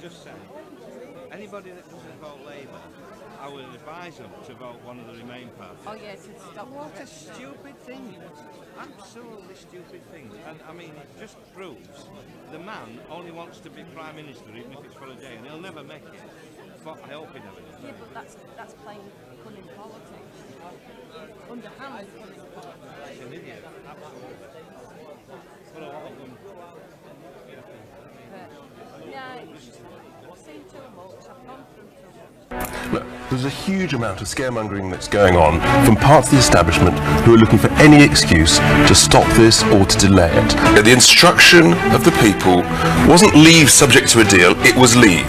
just say, anybody that doesn't vote Labour, I would advise them to vote one of the Remain parties. Oh yeah, to stop. What a stupid thing. Absolutely stupid thing. And I mean, it just proves the man only wants to be Prime Minister, even if it's for a day, and he'll never make it. But I hope he never does. Yeah, but that's that's plain cunning politics. Underhand cunning politics. He's an idiot, absolutely. But a lot of them, But yeah, I've seen too much. I've gone through too much. Look, there's a huge amount of scaremongering that's going on from parts of the establishment who are looking for any excuse to stop this or to delay it. The instruction of the people wasn't leave subject to a deal, it was leave.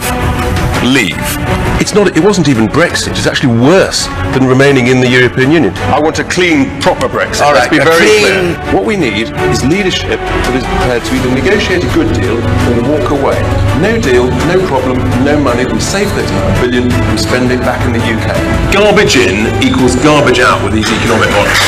Leave. It's not. It wasn't even Brexit. It's actually worse than remaining in the European Union. I want a clean, proper Brexit. All Let's be very clean- clear. What we need is leadership that is prepared to either negotiate a good deal or walk away. No deal, no problem, no money. We save 39 billion, we spend it back in the UK. Garbage in equals garbage out with these economic models.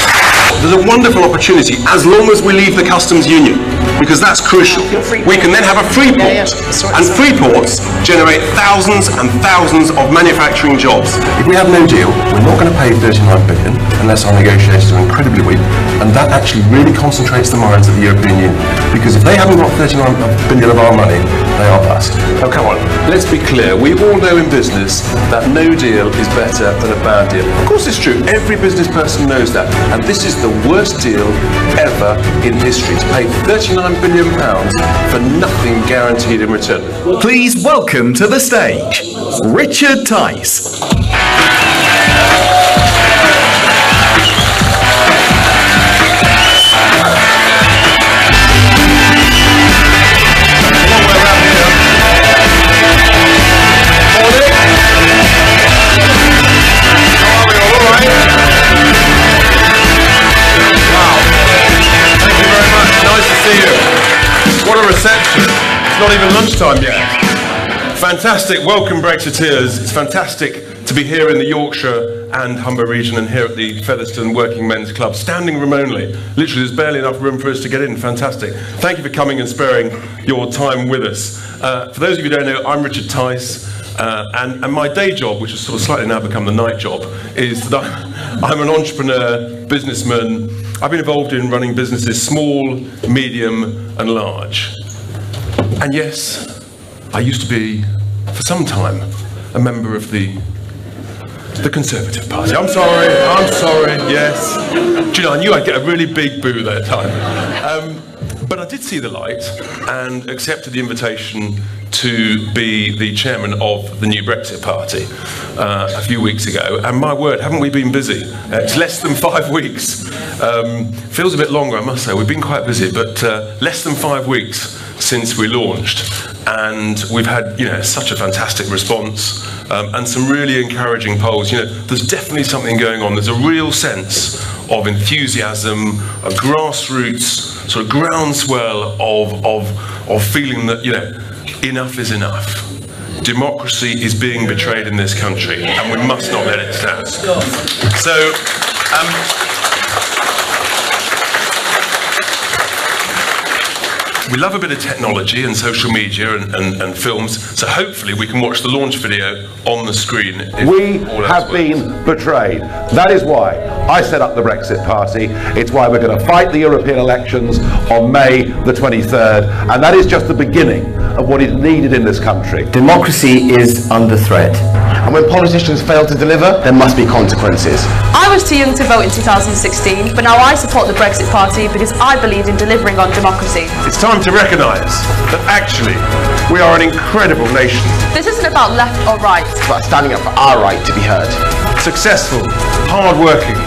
There's a wonderful opportunity as long as we leave the customs union, because that's crucial. We can then have a free port, Yeah, yeah, that's right. and free ports generate thousands and thousands of manufacturing jobs. If we have no deal, we're not going to pay 39 billion unless our negotiators are incredibly weak, and that actually really concentrates the minds of the European Union. Because if they haven't got 39 billion of our money, they are bust. Oh, come on. Let's be clear. We all know in business that no deal is better than a bad deal. Of course, it's true. Every business person knows that. And this is the worst deal ever in history. To pay 39 billion pounds for nothing guaranteed in return. Please welcome to the stage Richard Tice. What a reception. It's not even lunchtime yet. Fantastic. Welcome, Brexiteers. It's fantastic to be here in the Yorkshire and Humber region and here at the Featherstone Working Men's Club, standing room only. Literally, there's barely enough room for us to get in. Fantastic. Thank you for coming and sparing your time with us. Uh, for those of you who don't know, I'm Richard Tice. Uh, and, and my day job, which has sort of slightly now become the night job, is that I, I'm an entrepreneur, businessman. I've been involved in running businesses small, medium, and large. And yes, I used to be, for some time, a member of the the Conservative Party. I'm sorry, I'm sorry, yes. Do you know, I knew I'd get a really big boo that time. Um, but I did see the light and accepted the invitation to be the chairman of the new Brexit Party uh, a few weeks ago. And my word, haven't we been busy? Uh, it's less than five weeks. Um, feels a bit longer, I must say. We've been quite busy, but uh, less than five weeks since we launched. And we've had, you know, such a fantastic response um, and some really encouraging polls. You know, there's definitely something going on. There's a real sense of enthusiasm, a grassroots sort of groundswell of, of, of feeling that, you know, enough is enough. Democracy is being betrayed in this country, and we must not let it stand. So, um, we love a bit of technology and social media and, and, and films, so hopefully we can watch the launch video on the screen. if We have works. been betrayed. That is why I set up the Brexit Party. It's why we're going to fight the European elections on May the 23rd. And that is just the beginning of what is needed in this country. Democracy is under threat. And when politicians fail to deliver, there must be consequences. I was too young to vote in 2016, but now I support the Brexit Party because I believe in delivering on democracy. It's time to recognise that actually we are an incredible nation. This isn't about left or right. It's about standing up for our right to be heard. Successful, hard-working,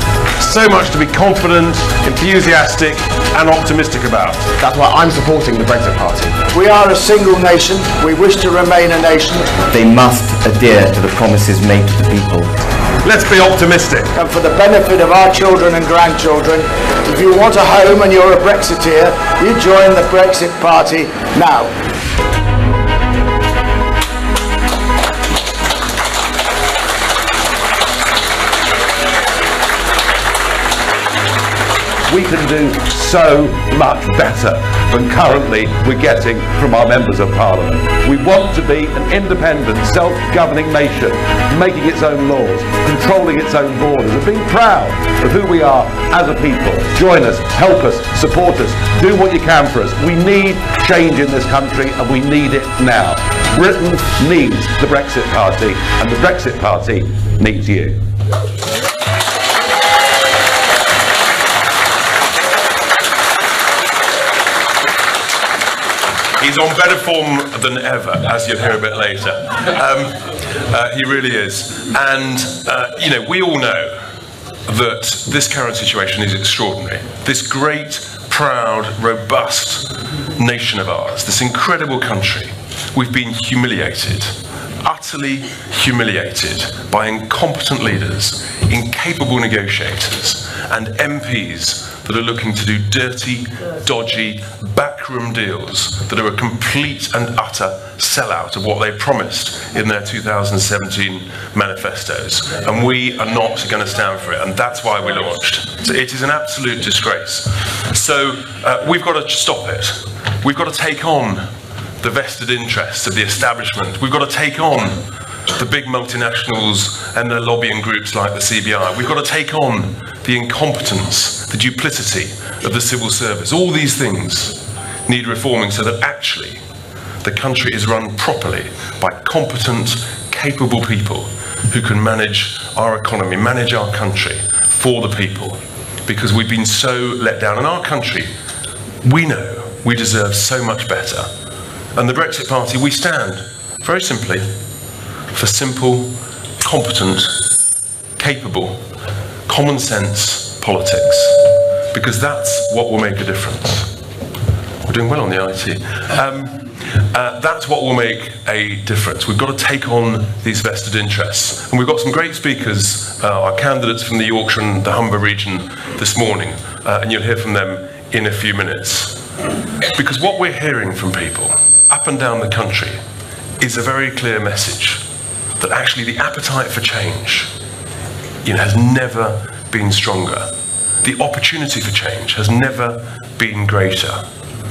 so much to be confident, enthusiastic and optimistic about. That's why I'm supporting the Brexit Party. We are a single nation. We wish to remain a nation. They must adhere to the promises made to the people. Let's be optimistic. And for the benefit of our children and grandchildren, if you want a home and you're a Brexiteer, you join the Brexit Party now. We can do so much better. than currently we're getting from our members of parliament. We want to be an independent, self-governing nation, making its own laws, controlling its own borders, and being proud of who we are as a people. Join us, help us, support us, do what you can for us. We need change in this country and we need it now. Britain needs the Brexit Party and the Brexit Party needs you. He's on better form than ever, as you'll hear a bit later. Um, uh, he really is. And, uh, you know, we all know that this current situation is extraordinary. This great, proud, robust nation of ours, this incredible country, we've been humiliated, utterly humiliated by incompetent leaders, incapable negotiators, and MPs that are looking to do dirty, dodgy, backroom deals that are a complete and utter sellout of what they promised in their 2017 manifestos. And we are not going to stand for it, and that's why we launched. So it is an absolute disgrace. So uh, we've got to stop it. We've got to take on the vested interests of the establishment. We've got to take on the big multinationals and their lobbying groups like the CBI. We've got to take on the incompetence, the duplicity of the civil service. All these things need reforming so that actually the country is run properly by competent, capable people who can manage our economy, manage our country for the people. Because we've been so let down. In our country, we know we deserve so much better. And the Brexit Party, we stand, very simply, for simple, competent, capable, common sense politics. Because that's what will make a difference. We're doing well on the IT. Um, uh, that's what will make a difference. We've got to take on these vested interests. And we've got some great speakers, uh, our candidates from the Yorkshire and the Humber region this morning, uh, and you'll hear from them in a few minutes. Because what we're hearing from people up and down the country is a very clear message that actually the appetite for change you know, has never been stronger. The opportunity for change has never been greater.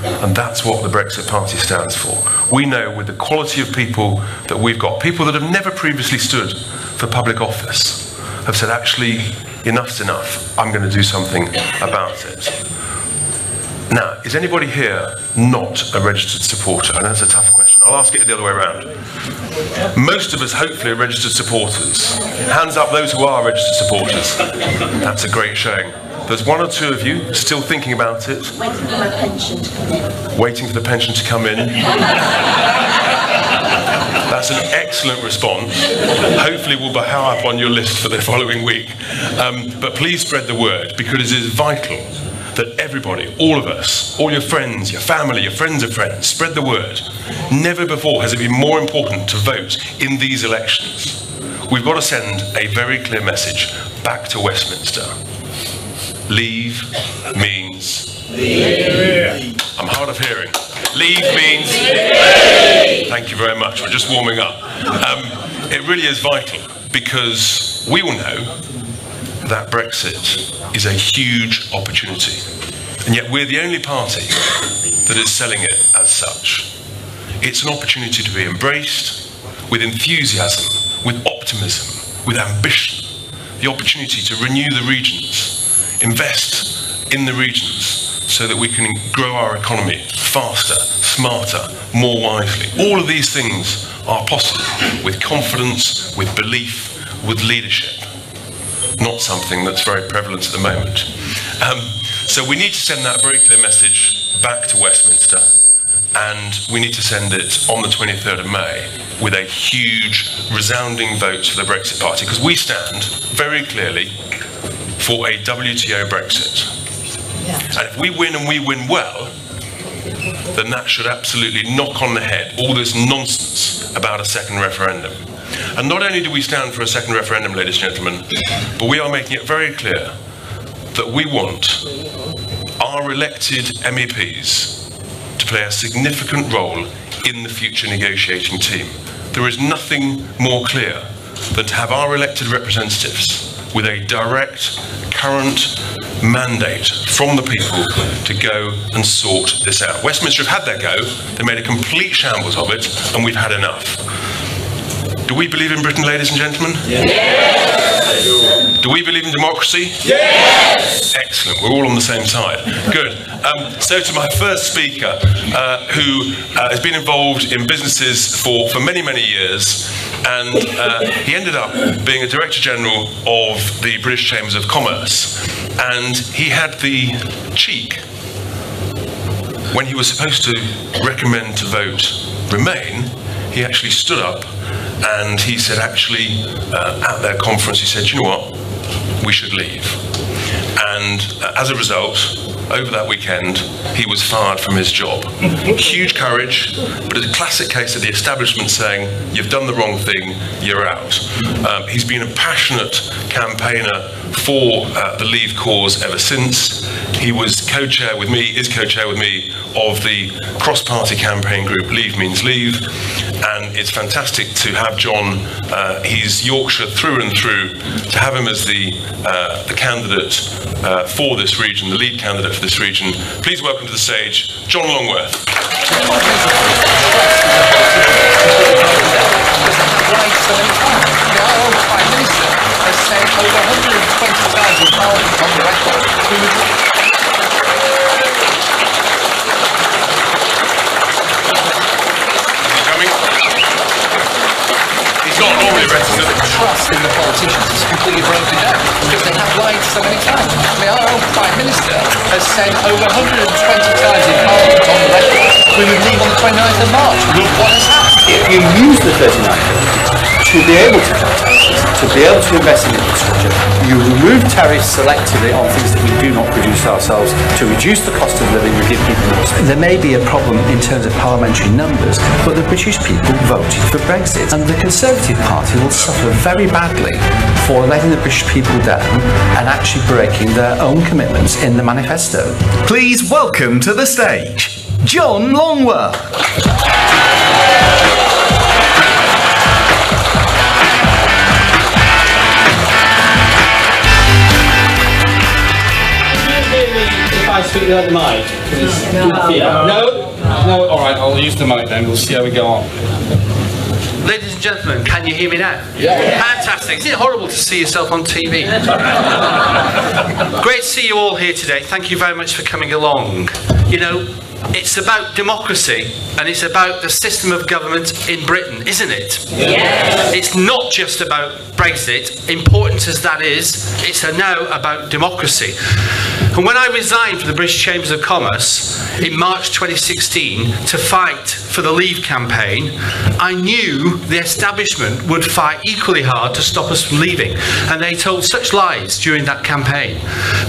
And that's what the Brexit Party stands for. We know with the quality of people that we've got, people that have never previously stood for public office, have said, actually, enough's enough. I'm going to do something about it. Now, is anybody here not a registered supporter? And that's a tough question. I'll ask it the other way around. Most of us, hopefully, are registered supporters. Hands up those who are registered supporters. That's a great showing. There's one or two of you still thinking about it. Waiting for my pension to come in. Waiting for the pension to come in. That's an excellent response. Hopefully, we'll be high up on your list for the following week. Um, but please spread the word because it is vital that everybody, all of us, all your friends, your family, your friends of friends, spread the word. Never before has it been more important to vote in these elections. We've got to send a very clear message back to Westminster. Leave means. Leave. I'm hard of hearing. Leave means. Leave. Thank you very much. We're just warming up. Um, it really is vital because we all know that Brexit is a huge opportunity. And yet we're the only party that is selling it as such. It's an opportunity to be embraced with enthusiasm, with optimism, with ambition. The opportunity to renew the regions, invest in the regions so that we can grow our economy faster, smarter, more wisely. All of these things are possible with confidence, with belief, with leadership not something that's very prevalent at the moment. Um, so we need to send that very clear message back to Westminster, and we need to send it on the 23rd of May with a huge, resounding vote for the Brexit Party, because we stand very clearly for a WTO Brexit. And if we win and we win well, then that should absolutely knock on the head all this nonsense about a second referendum. And not only do we stand for a second referendum, ladies and gentlemen, but we are making it very clear that we want our elected MEPs to play a significant role in the future negotiating team. There is nothing more clear than to have our elected representatives with a direct, current mandate from the people to go and sort this out. Westminster have had their go, they made a complete shambles of it, and we've had enough. Do we believe in Britain, ladies and gentlemen? Yes. Do we believe in democracy? Yes. Excellent. We're all on the same side. Good. Um, so to my first speaker, uh, who uh, has been involved in businesses for, for many, many years, and uh, he ended up being a Director General of the British Chambers of Commerce. And he had the cheek, when he was supposed to recommend to vote Remain, he actually stood up and he said, actually, uh, at their conference, he said, you know what, we should leave. And uh, as a result, over that weekend, he was fired from his job. Huge courage, but a classic case of the establishment saying, you've done the wrong thing, you're out. Um, he's been a passionate campaigner for uh, the Leave cause ever since. He was co-chair with me, is co-chair with me, of the cross-party campaign group Leave Means Leave, and it's fantastic to have John, uh, he's Yorkshire through and through, to have him as the, uh, the candidate uh, for this region, the lead candidate for this region. Please welcome to the stage, John Longworth. He's not normally reticent. trust in the politicians is completely broken down because they have lied so many times. I mean, our own Prime Minister has said over 120 times in Parliament on the record we would leave on the 29th of March. Look what has happened. If you use the 39 to be able to cut taxes, to be able to invest in infrastructure, you remove tariffs selectively on things that we do not produce ourselves to reduce the cost of living and give people more space. There may be a problem in terms of parliamentary numbers, but the British people voted for Brexit, and the Conservative Party will suffer very badly for letting the British people down and actually breaking their own commitments in the manifesto. Please welcome to the stage, John Longworth. I speak without the mic, because no. no, no. All right, I'll use the mic then. We'll see how we go on. Ladies and gentlemen, can you hear me now? Yeah. Fantastic. Isn't it horrible to see yourself on TV? Great to see you all here today. Thank you very much for coming along. You know, it's about democracy and it's about the system of government in Britain, isn't it? Yes. It's not just about Brexit, important as that is, it's now about democracy. And when I resigned from the British Chambers of Commerce in March 2016 to fight for the Leave campaign, I knew the establishment would fight equally hard to stop us from leaving. And they told such lies during that campaign.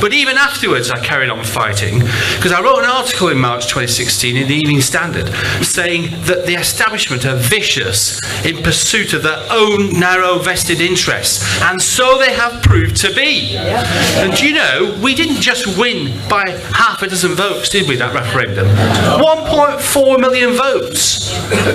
But even afterwards, I carried on fighting because I wrote an article in March 2016 in the Evening Standard saying that the establishment are vicious in pursuit of their own narrow vested interests. And so they have proved to be. And do you know, we didn't just win by half a dozen votes, did we, that referendum? 1.4 million votes.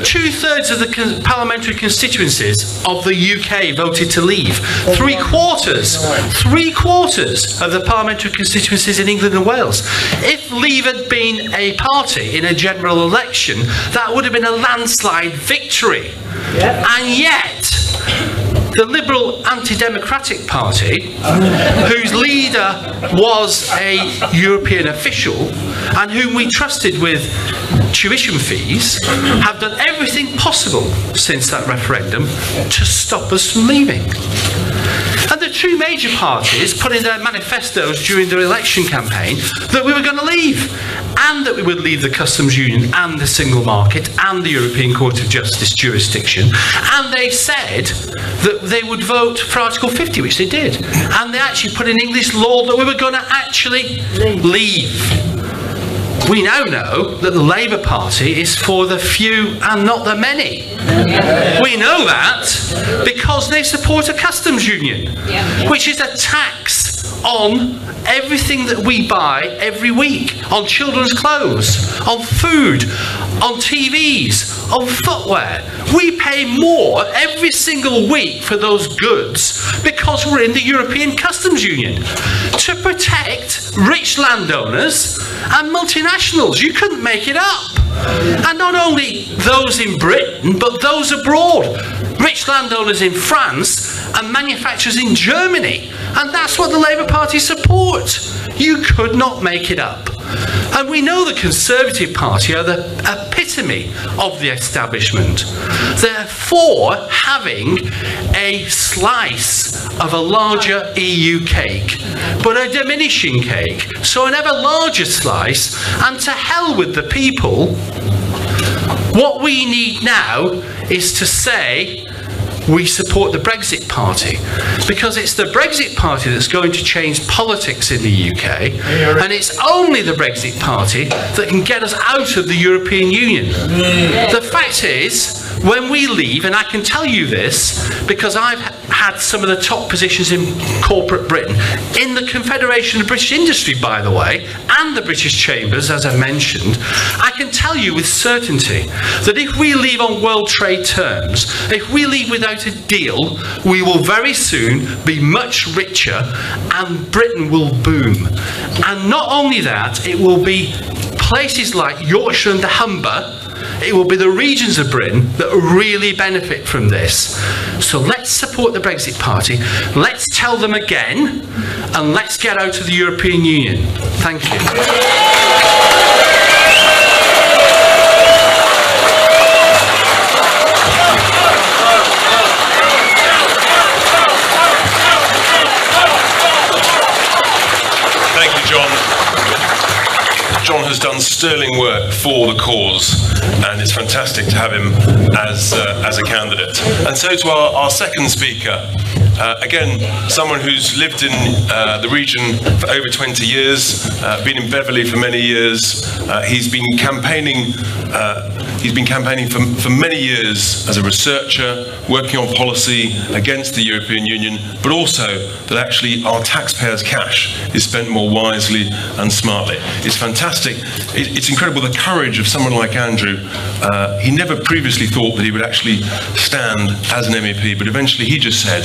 Two thirds of the parliamentary constituencies of the UK voted to leave. Three quarters, three quarters of the parliamentary constituencies in England and Wales. If Leave had been a party in a general election, that would have been a landslide victory. And yet, the Liberal Anti-Democratic Party, whose leader was a European official and whom we trusted with tuition fees, have done everything possible since that referendum to stop us from leaving. The two major parties put in their manifestos during their election campaign that we were going to leave and that we would leave the customs union and the single market and the European Court of Justice jurisdiction. And they said that they would vote for Article 50, which they did. And they actually put in English law that we were going to actually leave. We now know that the Labour Party is for the few and not the many. We know that because they support a customs union, which is a tax on everything that we buy every week on children's clothes, on food, on TVs, on footwear. We pay more every single week for those goods because we're in the European Customs Union to protect rich landowners and multinationals. You couldn't make it up. And not only those in Britain, but those abroad. Rich landowners in France and manufacturers in Germany. And that's what the Labour Party support. You could not make it up. And we know the Conservative Party are the epitome of the establishment. They're for having a slice of a larger EU cake, but a diminishing cake. So an ever larger slice, and to hell with the people. What we need now is to say we support the Brexit Party because it's the Brexit Party that's going to change politics in the UK, and it's only the Brexit Party that can get us out of the European Union. The fact is, when we leave, and I can tell you this because I've had some of the top positions in corporate Britain, in the Confederation of British Industry, by the way, and the British Chambers, as I mentioned, I can tell you with certainty that if we leave on world trade terms, if we leave without a deal, we will very soon be much richer and Britain will boom. And not only that, it will be places like Yorkshire and the Humber it will be the regions of Britain that really benefit from this. So let's support the Brexit Party, let's tell them again, and let's get out of the European Union. Thank you. John has done sterling work for the cause, and it's fantastic to have him as, uh, as a candidate. And so to our, our second speaker, uh, again, someone who's lived in uh, the region for over 20 years, uh, been in Beverley for many years. Uh, he's been campaigning. Uh, he's been campaigning for, for many years as a researcher, working on policy against the European Union, but also that actually our taxpayers' cash is spent more wisely and smartly. It's fantastic. It, it's incredible the courage of someone like Andrew. Uh, he never previously thought that he would actually stand as an MEP, but eventually he just said,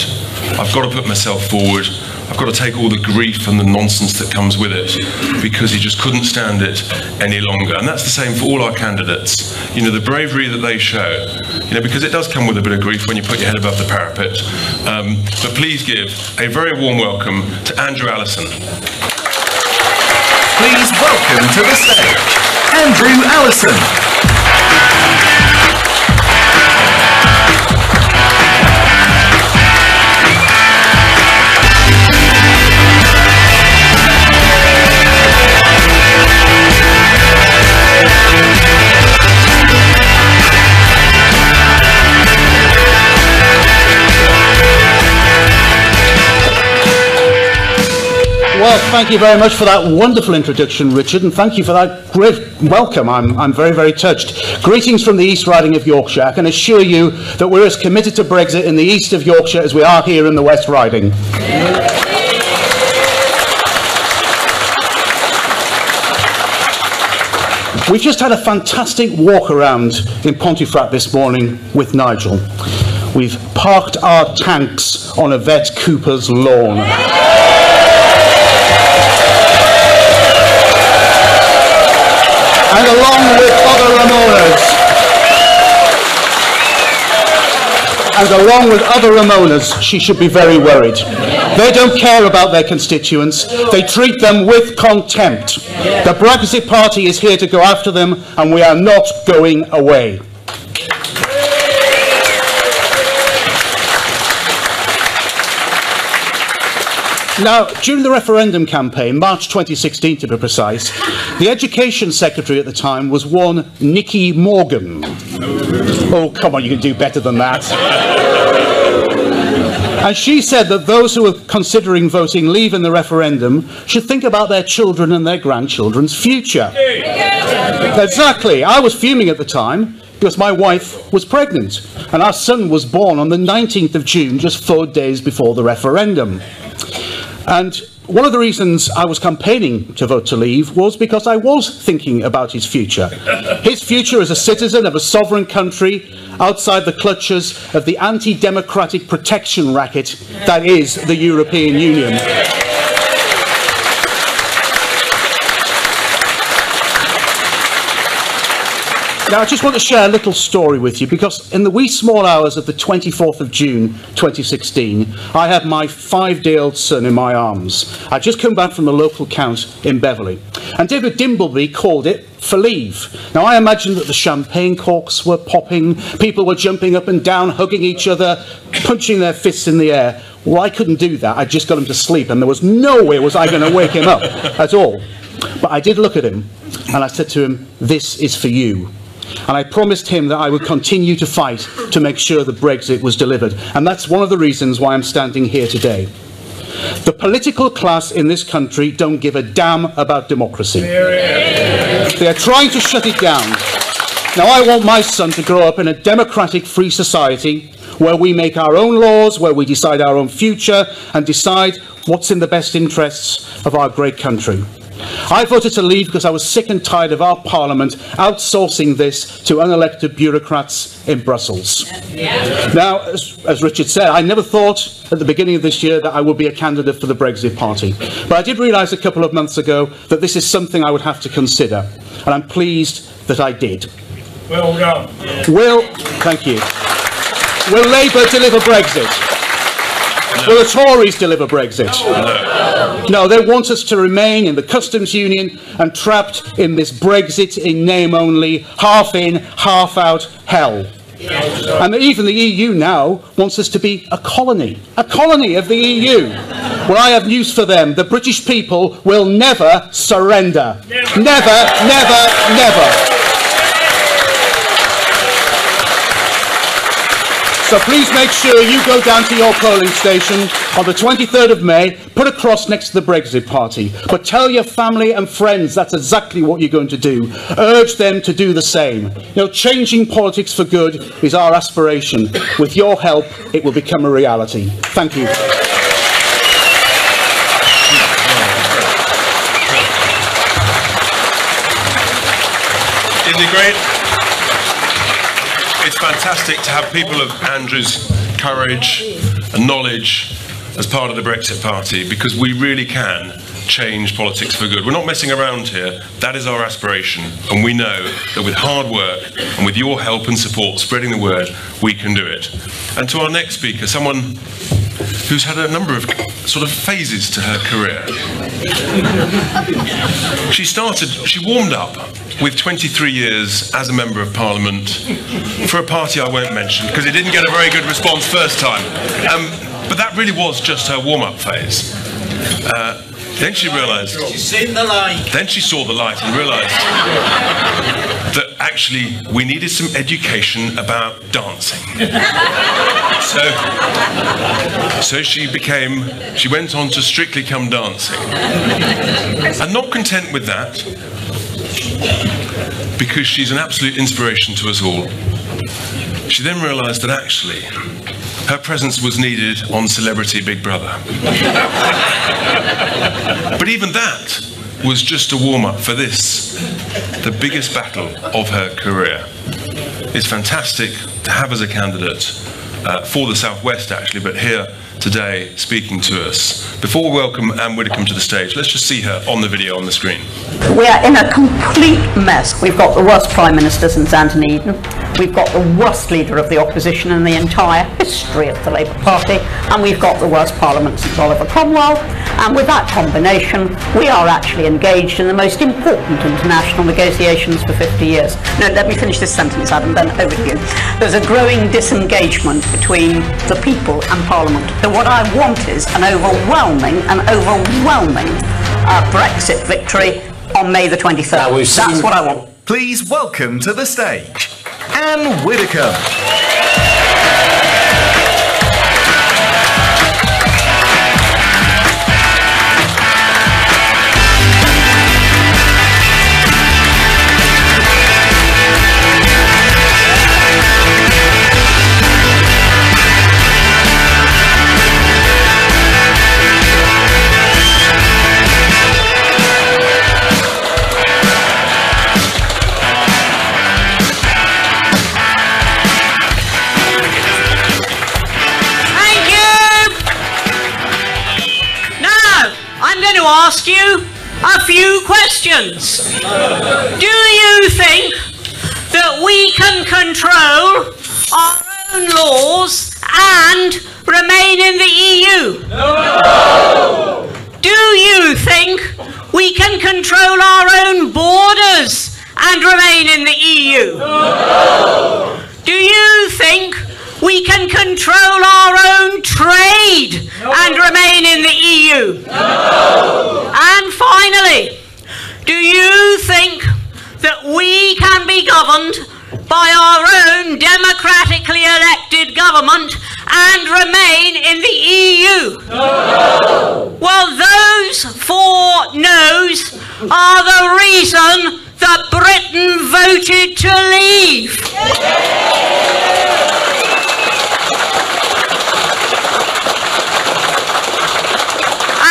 I've got to put myself forward. I've got to take all the grief and the nonsense that comes with it because he just couldn't stand it any longer. And that's the same for all our candidates. You know, the bravery that they show, you know, because it does come with a bit of grief when you put your head above the parapet. Um, but please give a very warm welcome to Andrew Allison. Please welcome to the stage, Andrew Allison. Well, thank you very much for that wonderful introduction, Richard, and thank you for that great welcome. I'm, I'm very, very touched. Greetings from the East Riding of Yorkshire. I can assure you that we're as committed to Brexit in the East of Yorkshire as we are here in the West Riding. We've just had a fantastic walk around in Pontefract this morning with Nigel. We've parked our tanks on Yvette Cooper's lawn. And along with other Remoaners. And along with other Remoaners, she should be very worried. They don't care about their constituents. They treat them with contempt. The Brexit Party is here to go after them, and we are not going away. Now, during the referendum campaign, March 2016 to be precise, the Education Secretary at the time was one Nicky Morgan. Oh, come on, you can do better than that. And she said that those who are considering voting leave in the referendum should think about their children and their grandchildren's future. Exactly. I was fuming at the time because my wife was pregnant and our son was born on the 19th of June, just four days before the referendum. And one of the reasons I was campaigning to vote to leave was because I was thinking about his future. His future as a citizen of a sovereign country outside the clutches of the anti democratic protection racket that is the European Union. Now, I just want to share a little story with you because in the wee small hours of the 24th of June 2016, I had my five day old son in my arms. I'd just come back from the local count in Beverley, and David Dimbleby called it for leave. Now, I imagine that the champagne corks were popping, people were jumping up and down, hugging each other, punching their fists in the air. Well, I couldn't do that. I just got him to sleep, and there was no way was I going to wake him up at all. But I did look at him, and I said to him, This is for you. And I promised him that I would continue to fight to make sure that Brexit was delivered. And that's one of the reasons why I'm standing here today. The political class in this country don't give a damn about democracy. They are trying to shut it down. Now, I want my son to grow up in a democratic, free society where we make our own laws, where we decide our own future, and decide what's in the best interests of our great country. I voted to leave because I was sick and tired of our Parliament outsourcing this to unelected bureaucrats in Brussels. Yeah. Now, as, as, Richard said, I never thought at the beginning of this year that I would be a candidate for the Brexit Party. But I did realise a couple of months ago that this is something I would have to consider. And I'm pleased that I did. Well done. Will, thank you. Will Labour deliver Brexit? Will the Tories deliver Brexit? No. No, they want us to remain in the customs union and trapped in this Brexit in name only, half in, half out hell. And even the EU now wants us to be a colony, a colony of the EU. Well, I have news for them. The British people will never surrender. Never, never, never. So please make sure you go down to your polling station on the 23rd of May, put a cross next to the Brexit Party. But tell your family and friends that's exactly what you're going to do. Urge them to do the same. You know, changing politics for good is our aspiration. With your help, it will become a reality. Thank you. Isn't it great? Fantastic to have people of Andrew's courage and knowledge as part of the Brexit Party because we really can change politics for good. We're not messing around here. That is our aspiration. And we know that with hard work and with your help and support, spreading the word, we can do it. And to our next speaker, someone who's had a number of sort of phases to her career. she started, she warmed up with 23 years as a Member of Parliament for a party I won't mention because it didn't get a very good response first time. Um, but that really was just her warm up phase. Uh, then she realised. She's seen the light. Then she saw the light and realised actually we needed some education about dancing. so, so she became. She went on to Strictly Come Dancing, and not content with that, because she's an absolute inspiration to us all. She then realised that actually her presence was needed on Celebrity Big Brother. but even that was just a warm up for this, the biggest battle of her career. It's fantastic to have as a candidate uh, for the Southwest, actually, but here today speaking to us. Before we welcome Anne Widdecombe to the stage, let's just see her on the video on the screen. We are in a complete mess. We've got the worst Prime Minister since Anthony Eden. We've got the worst leader of the opposition in the entire history of the Labour Party, and we've got the worst Parliament since Oliver Cromwell. And with that combination, we are actually engaged in the most important international negotiations for 50 years. No, let me finish this sentence, Adam, then over to you. There's a growing disengagement between the people and Parliament. What I want is an overwhelming, an overwhelming uh, Brexit victory on May the 23rd. That's what I want. Please welcome to the stage, Anne Widdecombe. ask you a few questions. Do you think that we can control our own laws and remain in the EU? No! Do you think we can control our own borders and remain in the EU? No! Do you think we can control our own trade and remain in the EU? No! And finally, do you think that we can be governed by our own democratically elected government and remain in the EU? No! Well, those four no's are the reason that Britain voted to leave.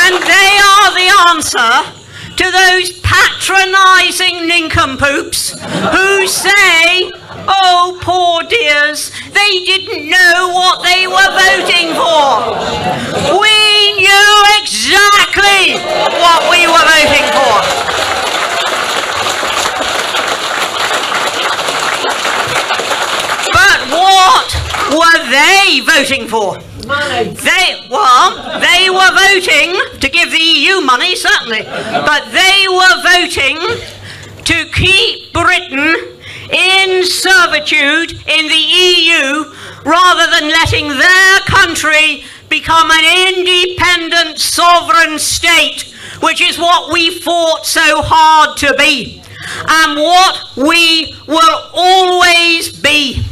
And they are the answer to those patronising nincompoops who say, oh, poor dears, they didn't know what they were voting for. We knew exactly what we were voting for. But what were they voting for? They well, they were voting to give the EU money, certainly, but they were voting to keep Britain in servitude in the EU rather than letting their country become an independent sovereign state, which is what we fought so hard to be and what we will always be.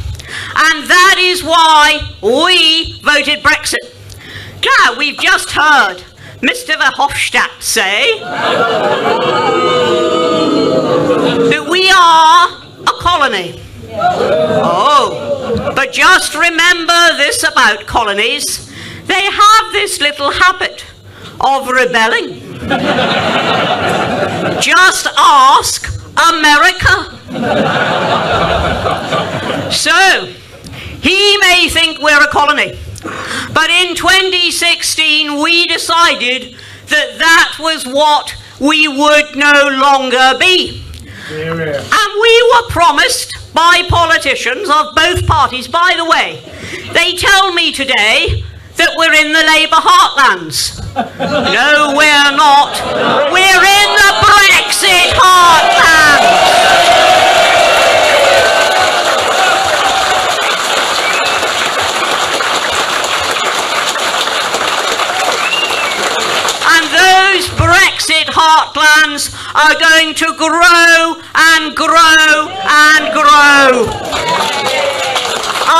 And that is why we voted Brexit. Now, we've just heard Mr. Verhofstadt say that we are a colony. Oh, but just remember this about colonies they have this little habit of rebelling. just ask America. So, he may think we're a colony, but in 2016 we decided that that was what we would no longer be. And we were promised by politicians of both parties, by the way, they tell me today that we're in the Labour heartlands. no, we're not. We're in the Brexit heartlands. Heartlands are going to grow and grow and grow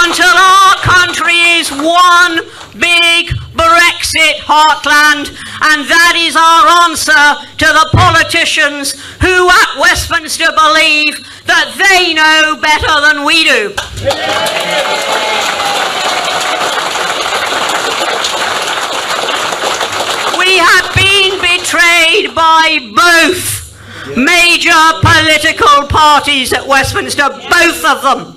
until our country is one big Brexit heartland, and that is our answer to the politicians who at Westminster believe that they know better than we do. We have betrayed by both major political parties at Westminster, both of them.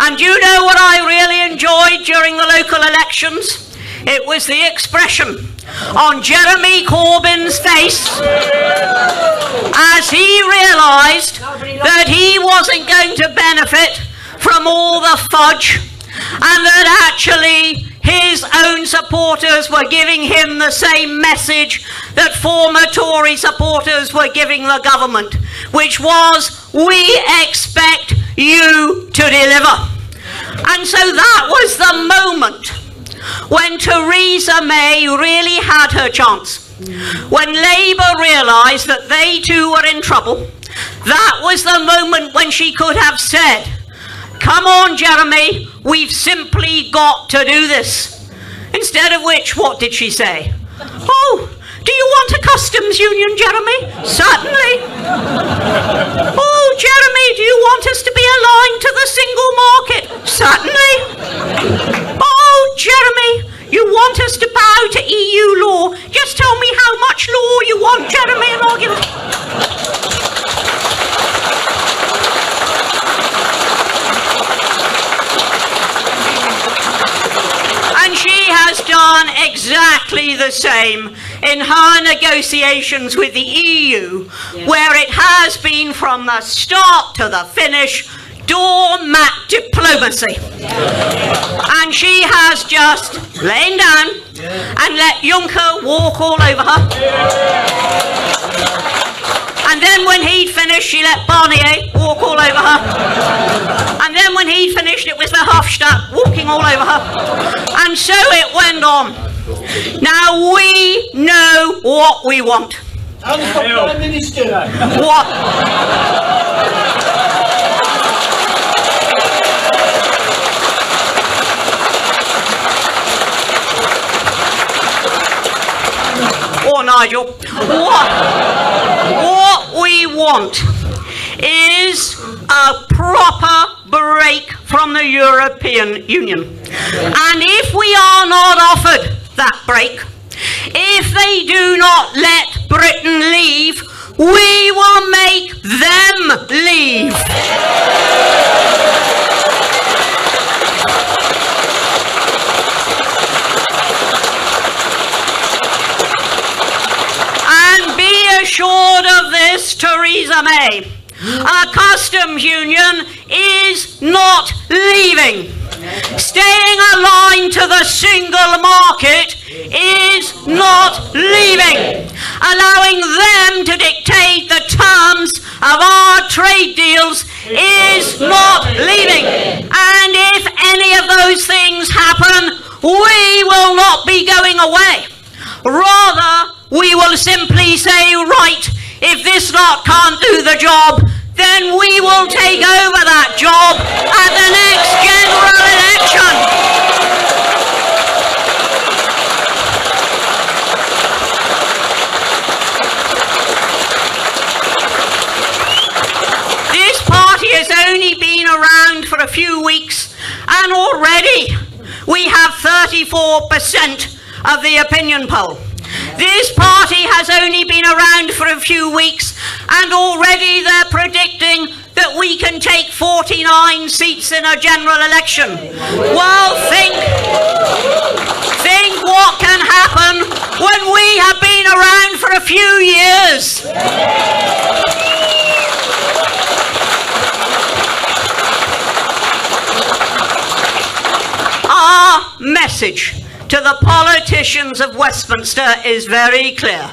And you know what I really enjoyed during the local elections? It was the expression on Jeremy Corbyn's face as he realised that he wasn't going to benefit from all the fudge and that actually his own supporters were giving him the same message that former Tory supporters were giving the government, which was, we expect you to deliver. And so that was the moment when Theresa May really had her chance. When Labour realised that they too were in trouble, that was the moment when she could have said, Come on, Jeremy, we've simply got to do this. Instead of which, what did she say? Oh, do you want a customs union, Jeremy? Certainly. Oh, Jeremy, do you want us to be aligned to the single market? Certainly. Oh, Jeremy, you want us to bow to EU law? Just tell me how much law you want, Jeremy, and I'll give it. Done exactly the same in her negotiations with the EU, where it has been from the start to the finish doormat diplomacy. And she has just lain down and let Juncker walk all over her. And then when he'd finished, she let Barnier eh, walk all over her. And then when he'd finished, it was the Verhofstadt walking all over her. And so it went on. Now we know what we want. And the Prime Minister. Eh? What? Nigel, what, what we want is a proper break from the European Union. And if we are not offered that break, if they do not let Britain leave, we will make them leave. And be assured of Theresa May. A customs union is not leaving. Staying aligned to the single market is not leaving. Allowing them to dictate the terms of our trade deals is not leaving. And if any of those things happen, we will not be going away. Rather, we will simply say, right, if this lot can't do the job, then we will take over that job at the next general election. This party has only been around for a few weeks, and already we have 34% of the opinion poll. This party has only been around for a few weeks, and already they're predicting that we can take 49 seats in a general election. Well, think, think what can happen when we have been around for a few years. Our message to the politicians of Westminster is very clear.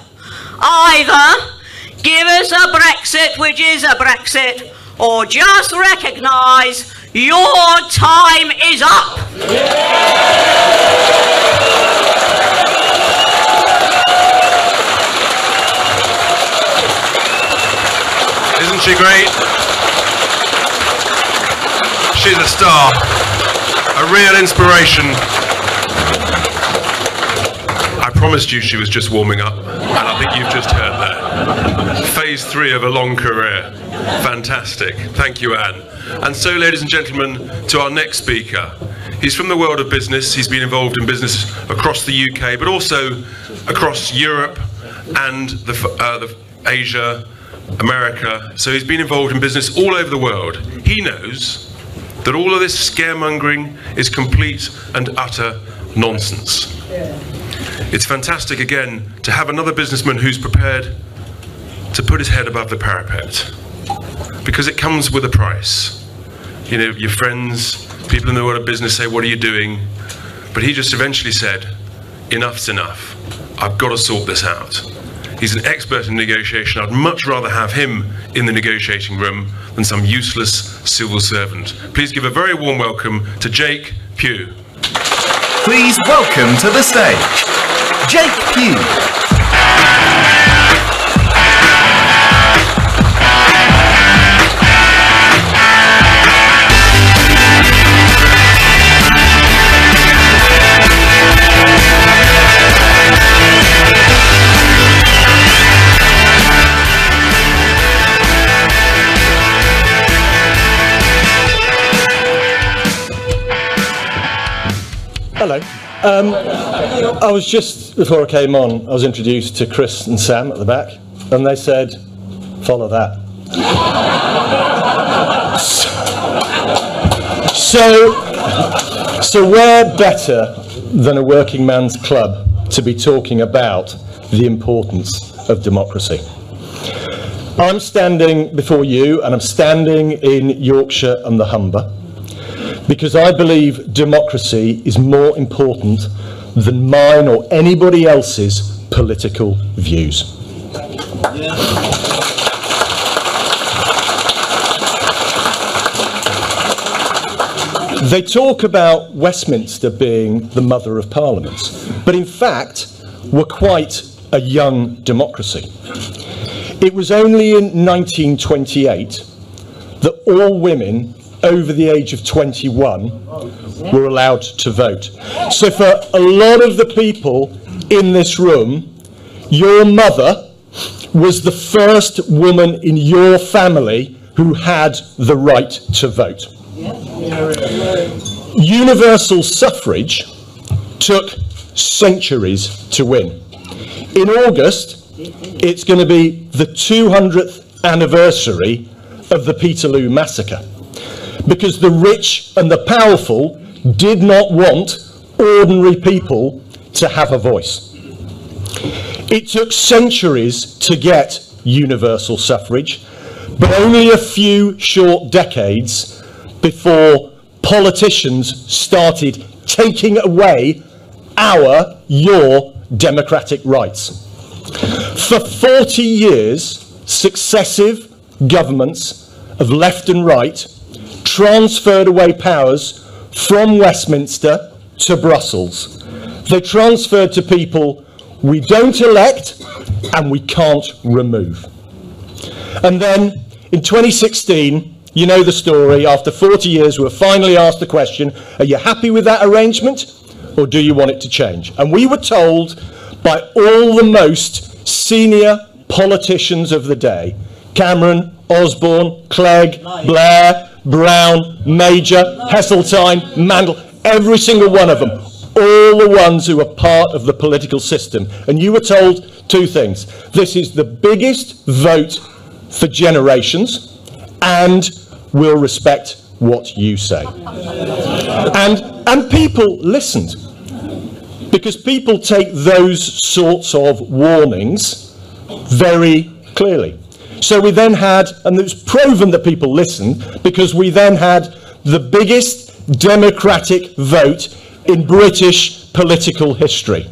Either give us a Brexit which is a Brexit, or just recognise your time is up. Isn't she great? She's a star, a real inspiration. I promised you she was just warming up, and I think you've just heard that. Phase three of a long career. Fantastic. Thank you, Ann. And so, ladies and gentlemen, to our next speaker. He's from the world of business. He's been involved in business across the UK, but also across Europe and the, uh, the Asia, America. So he's been involved in business all over the world. He knows that all of this scaremongering is complete and utter nonsense. It's fantastic again to have another businessman who's prepared to put his head above the parapet because it comes with a price. You know, your friends, people in the world of business say, What are you doing? But he just eventually said, Enough's enough. I've got to sort this out. He's an expert in negotiation. I'd much rather have him in the negotiating room than some useless civil servant. Please give a very warm welcome to Jake Pugh. Please welcome to the stage, Jake Pugh. Hello. Um, I was just before I came on. I was introduced to Chris and Sam at the back, and they said, "Follow that." so, so where better than a working man's club to be talking about the importance of democracy. I'm standing before you and I'm standing in Yorkshire and the Humber because I believe democracy is more important than mine or anybody else's political views. They talk about Westminster being the mother of parliaments, but in fact, we're quite a young democracy. It was only in 1928 that all women over the age of 21 were allowed to vote. So, for a lot of the people in this room, your mother was the first woman in your family who had the right to vote. Universal suffrage took centuries to win. In August, it's going to be the 200th anniversary of the Peterloo Massacre because the rich and the powerful did not want ordinary people to have a voice. It took centuries to get universal suffrage, but only a few short decades before politicians started taking away our, your democratic rights. For 40 years, successive governments of left and right transferred away powers from Westminster to Brussels. They transferred to people we don't elect and we can't remove. And then in 2016, you know the story, after 40 years, we were finally asked the question Are you happy with that arrangement or do you want it to change? And we were told by all the most senior politicians of the day Cameron, Osborne, Clegg, Blair, Brown, Major, Heseltine, Mandel, every single one of them, all the ones who are part of the political system. And you were told two things. This is the biggest vote for generations, and we'll respect what you say. And, and people listened. Because people take those sorts of warnings very clearly. So we then had, and it was proven that people listened, because we then had the biggest democratic vote in British political history.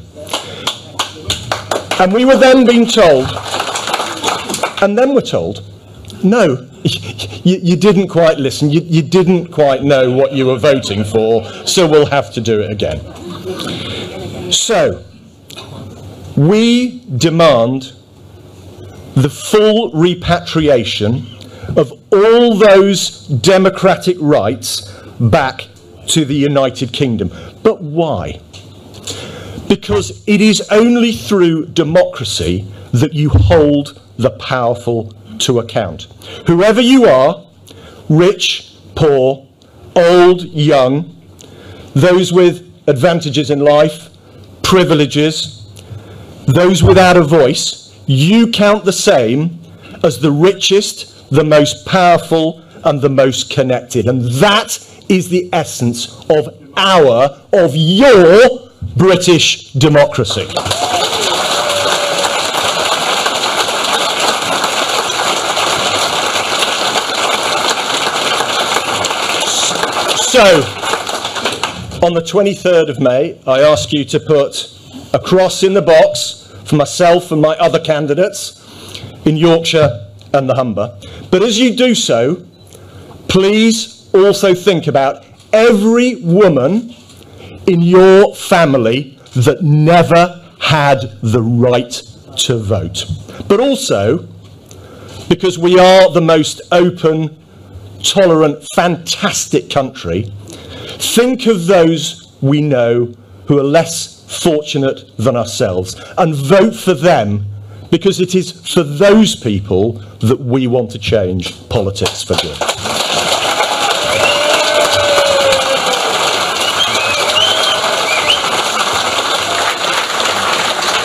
And we were then being told, and then we're told, no, you, you didn't quite listen, you, you didn't quite know what you were voting for, so we'll have to do it again. So, we demand the full repatriation of all those democratic rights back to the United Kingdom. But why? Because it is only through democracy that you hold the powerful to account. Whoever you are, rich, poor, old, young, those with advantages in life, privileges, those without a voice, you count the same as the richest, the most powerful, and the most connected. And that is the essence of our, of your British democracy. So, on the 23rd of May, I ask you to put a cross in the box for myself and my other candidates in Yorkshire and the Humber. But as you do so, please also think about every woman in your family that never had the right to vote. But also, because we are the most open, tolerant, fantastic country, think of those we know who are less fortunate than ourselves and vote for them because it is for those people that we want to change politics for good.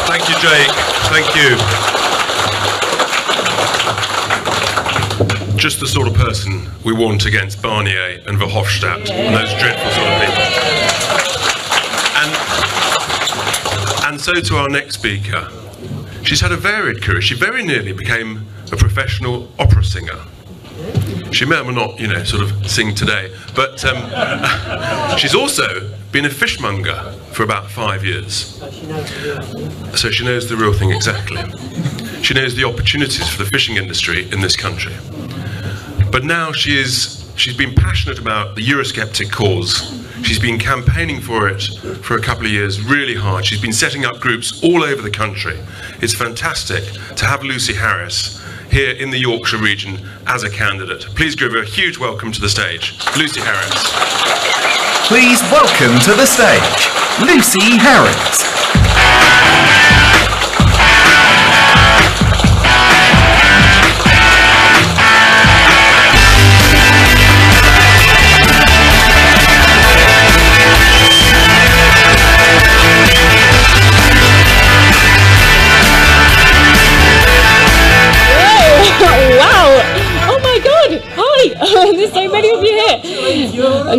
Thank you, Jake. Thank you. Just the sort of person we want against Barnier and Verhofstadt and those dreadful sort of people. And, and so to our next speaker, She's had a varied career. She very nearly became a professional opera singer. She may or may not, you know, sort of sing today, but um, she's also been a fishmonger for about five years. So she knows the real thing exactly. She knows the opportunities for the fishing industry in this country. But now she is, she's been passionate about the Eurosceptic cause. She's been campaigning for it for a couple of years really hard. She's been setting up groups all over the country. It's fantastic to have Lucy Harris here in the Yorkshire region as a candidate. Please give her a huge welcome to the stage. Lucy Harris. Please welcome to the stage, Lucy Harris.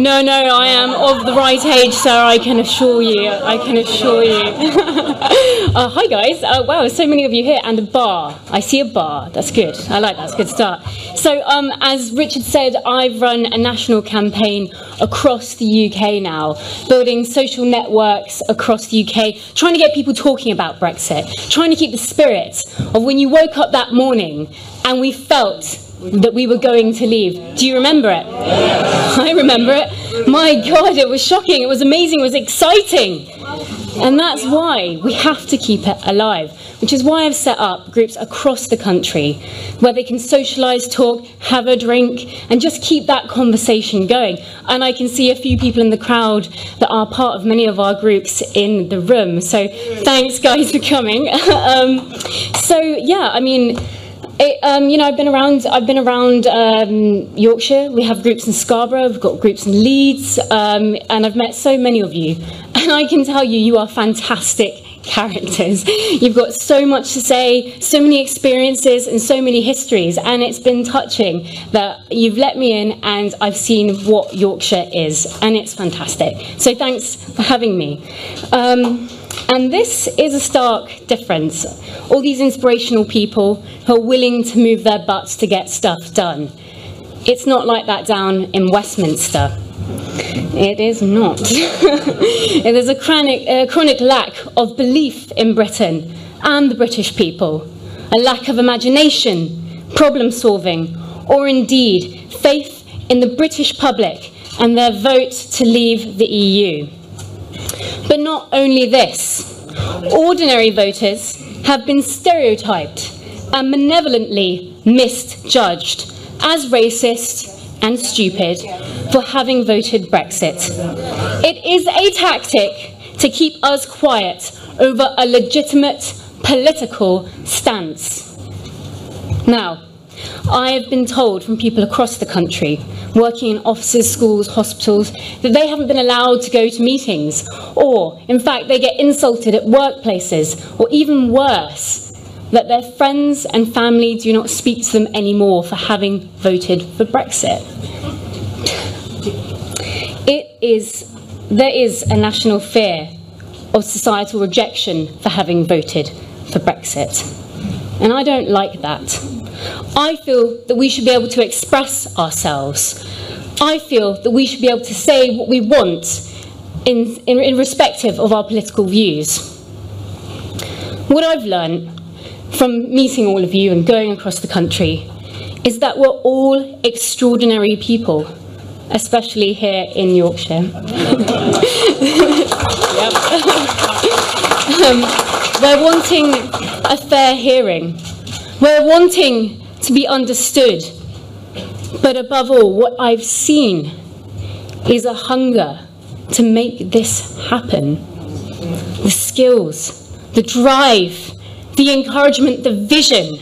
No, no, I am of the right age, sir. I can assure you. I can assure you. uh, hi, guys. Uh, wow, so many of you here, and a bar. I see a bar. That's good. I like that. That's a good start. So, um, as Richard said, I've run a national campaign across the UK now, building social networks across the UK, trying to get people talking about Brexit, trying to keep the spirit of when you woke up that morning and we felt that we were going to leave. Do you remember it? I remember it. My God, it was shocking. It was amazing. It was exciting. And that's why we have to keep it alive, which is why I've set up groups across the country where they can socialise, talk, have a drink, and just keep that conversation going. And I can see a few people in the crowd that are part of many of our groups in the room. So thanks, guys, for coming. um, so, yeah, I mean, it, um, you know, I've been around. I've been around um, Yorkshire. We have groups in Scarborough. We've got groups in Leeds, um, and I've met so many of you. And I can tell you, you are fantastic characters. You've got so much to say, so many experiences, and so many histories. And it's been touching that you've let me in, and I've seen what Yorkshire is, and it's fantastic. So thanks for having me. And this is a stark difference. All these inspirational people who are willing to move their butts to get stuff done. It's not like that down in Westminster. It is not. There's a chronic, a chronic lack of belief in Britain and the British people, a lack of imagination, problem solving, or indeed faith in the British public and their vote to leave the EU. But not only this, ordinary voters have been stereotyped and malevolently misjudged as racist and stupid for having voted Brexit. It is a tactic to keep us quiet over a legitimate political stance. Now, I have been told from people across the country, working in offices, schools, hospitals, that they haven't been allowed to go to meetings, or, in fact, they get insulted at workplaces, or even worse, that their friends and family do not speak to them anymore for having voted for Brexit. It is, there is a national fear of societal rejection for having voted for Brexit. And I don't like that. I feel that we should be able to express ourselves. I feel that we should be able to say what we want in, in, in respective of our political views. What I've learned from meeting all of you and going across the country is that we're all extraordinary people, especially here in Yorkshire. um, we're wanting a fair hearing. We're wanting to be understood. But above all, what I've seen is a hunger to make this happen. The skills, the drive, the encouragement, the vision.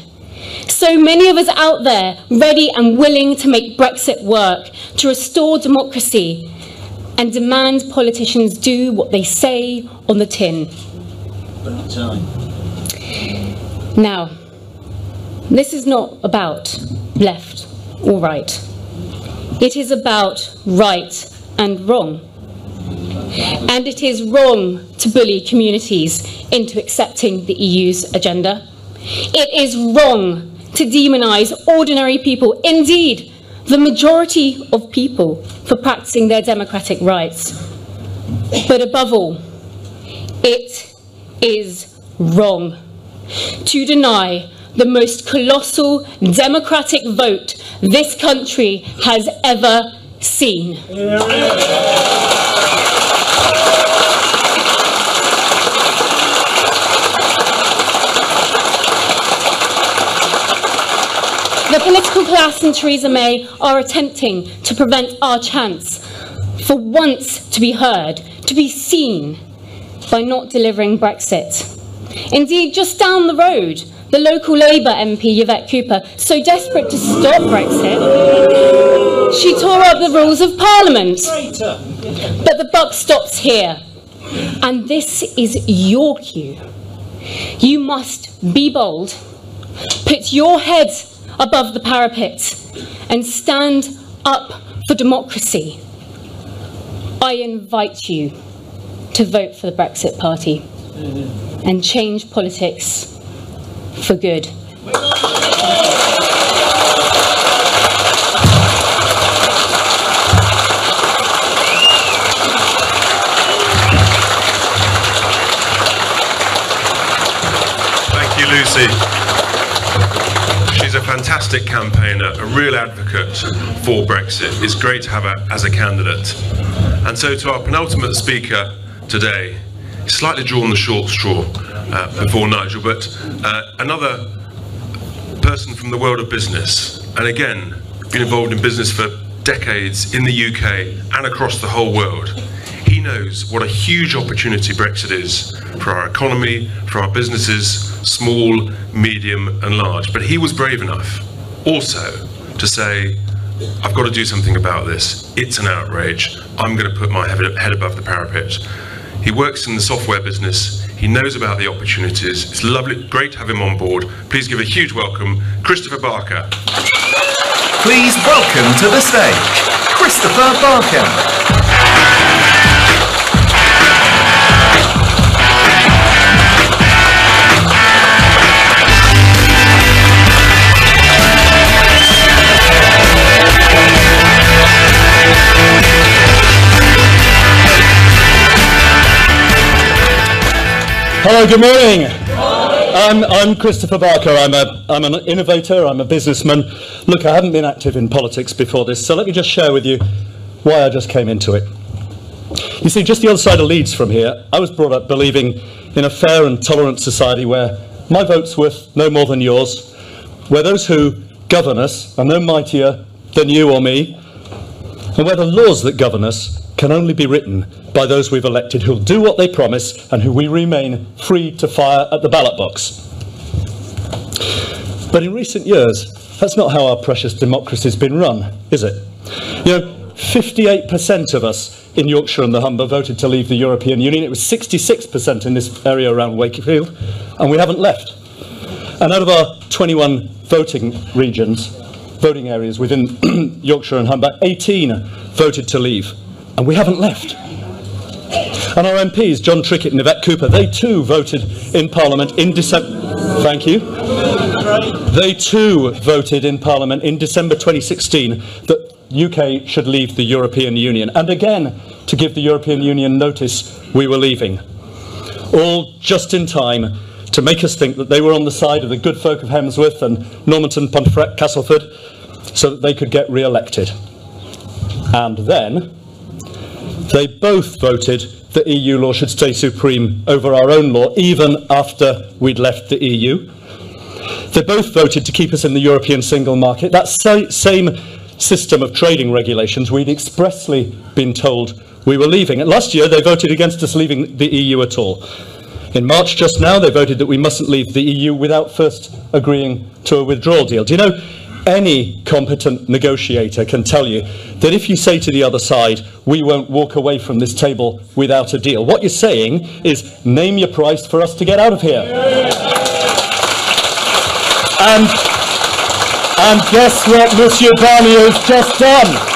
So many of us out there ready and willing to make Brexit work, to restore democracy, and demand politicians do what they say on the tin. Now, this is not about left or right. It is about right and wrong. And it is wrong to bully communities into accepting the EU's agenda. It is wrong to demonise ordinary people, indeed, the majority of people, for practicing their democratic rights. But above all, it is wrong to deny the most colossal democratic vote this country has ever seen. The political class and Theresa May are attempting to prevent our chance for once to be heard, to be seen, by not delivering Brexit. Indeed, just down the road, the local Labour MP Yvette Cooper, so desperate to stop Brexit, she tore up the rules of Parliament. But the buck stops here. And this is your cue. You must be bold, put your head above the parapet, and stand up for democracy. I invite you to vote for the Brexit Party and change politics for good. Thank you, Lucy. She's a fantastic campaigner, a real advocate for Brexit. It's great to have her as a candidate. And so to our penultimate speaker today, slightly drawn the short straw uh, before Nigel, but uh, another person from the world of business, and again, been involved in business for decades in the UK and across the whole world. He knows what a huge opportunity Brexit is for our economy, for our businesses, small, medium, and large. But he was brave enough also to say, I've got to do something about this. It's an outrage. I'm going to put my head above the parapet. He works in the software business. He knows about the opportunities. It's lovely, great to have him on board. Please give a huge welcome, Christopher Barker. Please welcome to the stage, Christopher Barker. Hello, good morning. I'm, I'm Christopher Barker. I'm, a, I'm an innovator, I'm a businessman. Look, I haven't been active in politics before this, so let me just share with you why I just came into it. You see, just the other side of Leeds from here, I was brought up believing in a fair and tolerant society where my vote's worth no more than yours, where those who govern us are no mightier than you or me, and where the laws that govern us can only be written by those we've elected who'll do what they promise and who we remain free to fire at the ballot box. But in recent years, that's not how our precious democracy's been run, is it? You know, 58% of us in Yorkshire and the Humber voted to leave the European Union. It was 66% in this area around Wakefield, and we haven't left. And out of our 21 voting regions, voting areas within Yorkshire and Humber, 18 voted to leave, and we haven't left. And our MPs, Jon Trickett and Yvette Cooper, they too voted in Parliament in December. Thank you. They too voted in Parliament in December 2016 that UK should leave the European Union, and again to give the European Union notice we were leaving. All just in time to make us think that they were on the side of the good folk of Hemsworth and Normanton, Pontefract, Castleford, so that they could get re-elected. And then they both voted that EU law should stay supreme over our own law, even after we'd left the EU. They both voted to keep us in the European single market. That same system of trading regulations we'd expressly been told we were leaving. And last year, they voted against us leaving the EU at all. In March just now, they voted that we mustn't leave the EU without first agreeing to a withdrawal deal. Do you know, any competent negotiator can tell you that if you say to the other side, we won't walk away from this table without a deal, what you're saying is, name your price for us to get out of here. And, and guess what Monsieur Barnier has just done?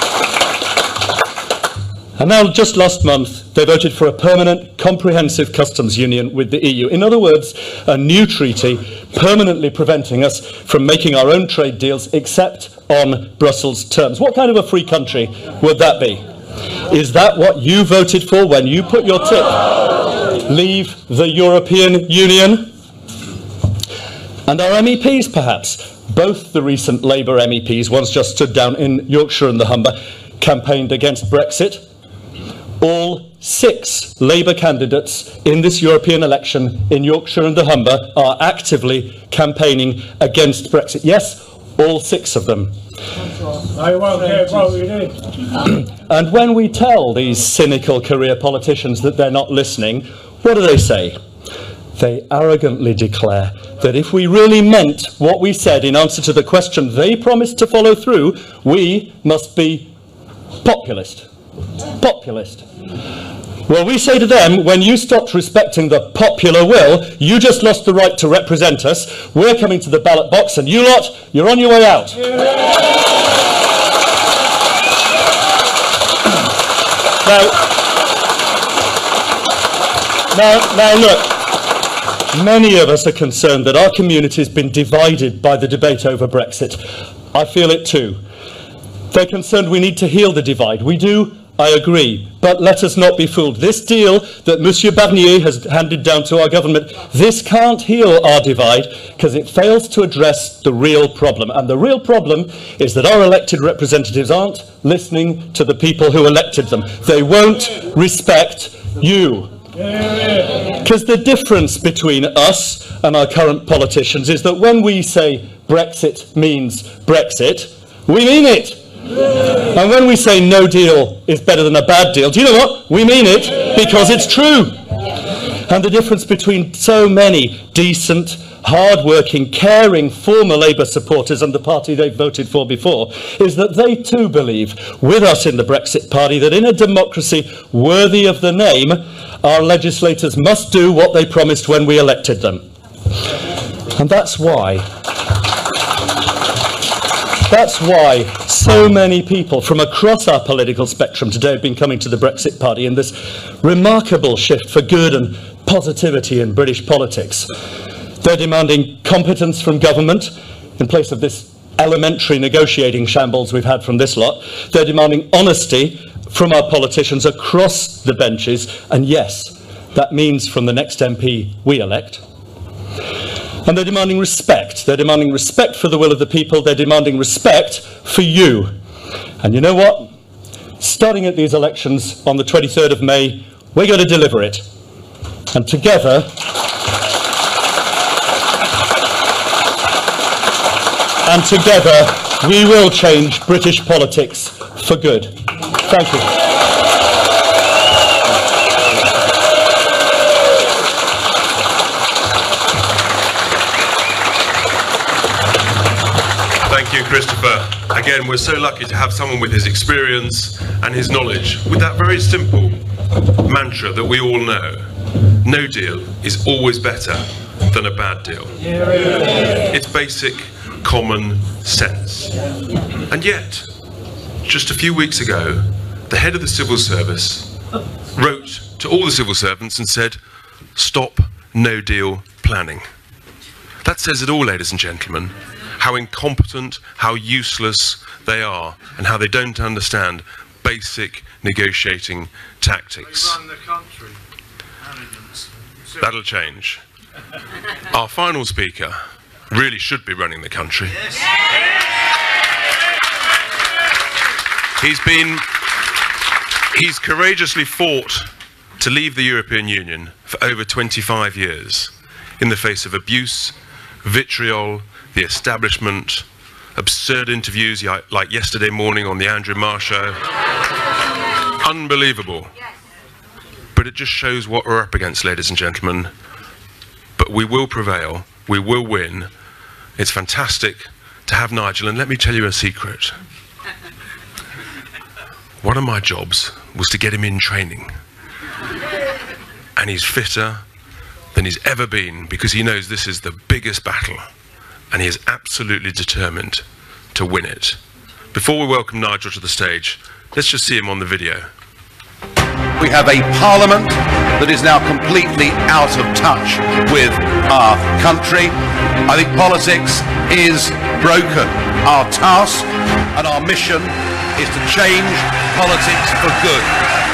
And now, just last month, they voted for a permanent, comprehensive customs union with the EU. In other words, a new treaty permanently preventing us from making our own trade deals except on Brussels terms. What kind of a free country would that be? Is that what you voted for when you put your tick? Leave the European Union? And our MEPs, perhaps, both the recent Labour MEPs, once just stood down in Yorkshire and the Humber, campaigned against Brexit. All six Labour candidates in this European election in Yorkshire and the Humber are actively campaigning against Brexit. Yes, all six of them. I won't get what we did. and when we tell these cynical career politicians that they're not listening, what do they say? They arrogantly declare that if we really meant what we said in answer to the question they promised to follow through, we must be populist. Populist. Well, we say to them, when you stopped respecting the popular will, you just lost the right to represent us. We're coming to the ballot box, and you lot, you're on your way out. Now, now, now look, many of us are concerned that our community has been divided by the debate over Brexit. I feel it too. They're concerned we need to heal the divide. We do, I agree. But let us not be fooled. This deal that Monsieur Barnier has handed down to our government, this can't heal our divide because it fails to address the real problem. And the real problem is that our elected representatives aren't listening to the people who elected them. They won't respect you. Because the difference between us and our current politicians is that when we say Brexit means Brexit, we mean it. And when we say no deal is better than a bad deal, do you know what? We mean it because it's true. And the difference between so many decent, hard-working, caring former Labour supporters and the party they've voted for before is that they too believe, with us in the Brexit Party, that in a democracy worthy of the name, our legislators must do what they promised when we elected them. And that's why that's why so many people from across our political spectrum today have been coming to the Brexit Party in this remarkable shift for good and positivity in British politics. They're demanding competence from government in place of this elementary negotiating shambles we've had from this lot. They're demanding honesty from our politicians across the benches, and yes, that means from the next MP we elect. And they're demanding respect. They're demanding respect for the will of the people. They're demanding respect for you. And you know what? Starting at these elections on the 23rd of May, we're going to deliver it. And together, and together, we will change British politics for good. Thank you. Christopher. Again, we're so lucky to have someone with his experience and his knowledge with that very simple mantra that we all know. No deal is always better than a bad deal. It's basic common sense. And yet, just a few weeks ago, the head of the civil service wrote to all the civil servants and said, stop no deal planning. That says it all, ladies and gentlemen. How incompetent, how useless they are, and how they don't understand basic negotiating tactics. That'll change. Our final speaker really should be running the country. He's been, he's courageously fought to leave the European Union for over 25 years in the face of abuse, vitriol, the establishment, absurd interviews like yesterday morning on the Andrew Marr show. Unbelievable. But it just shows what we're up against, ladies and gentlemen. But we will prevail. We will win. It's fantastic to have Nigel. And let me tell you a secret. One of my jobs was to get him in training. And he's fitter than he's ever been because he knows this is the biggest battle and he is absolutely determined to win it. Before we welcome Nigel to the stage, let's just see him on the video. We have a parliament that is now completely out of touch with our country. I think politics is broken. Our task and our mission is to change politics for good.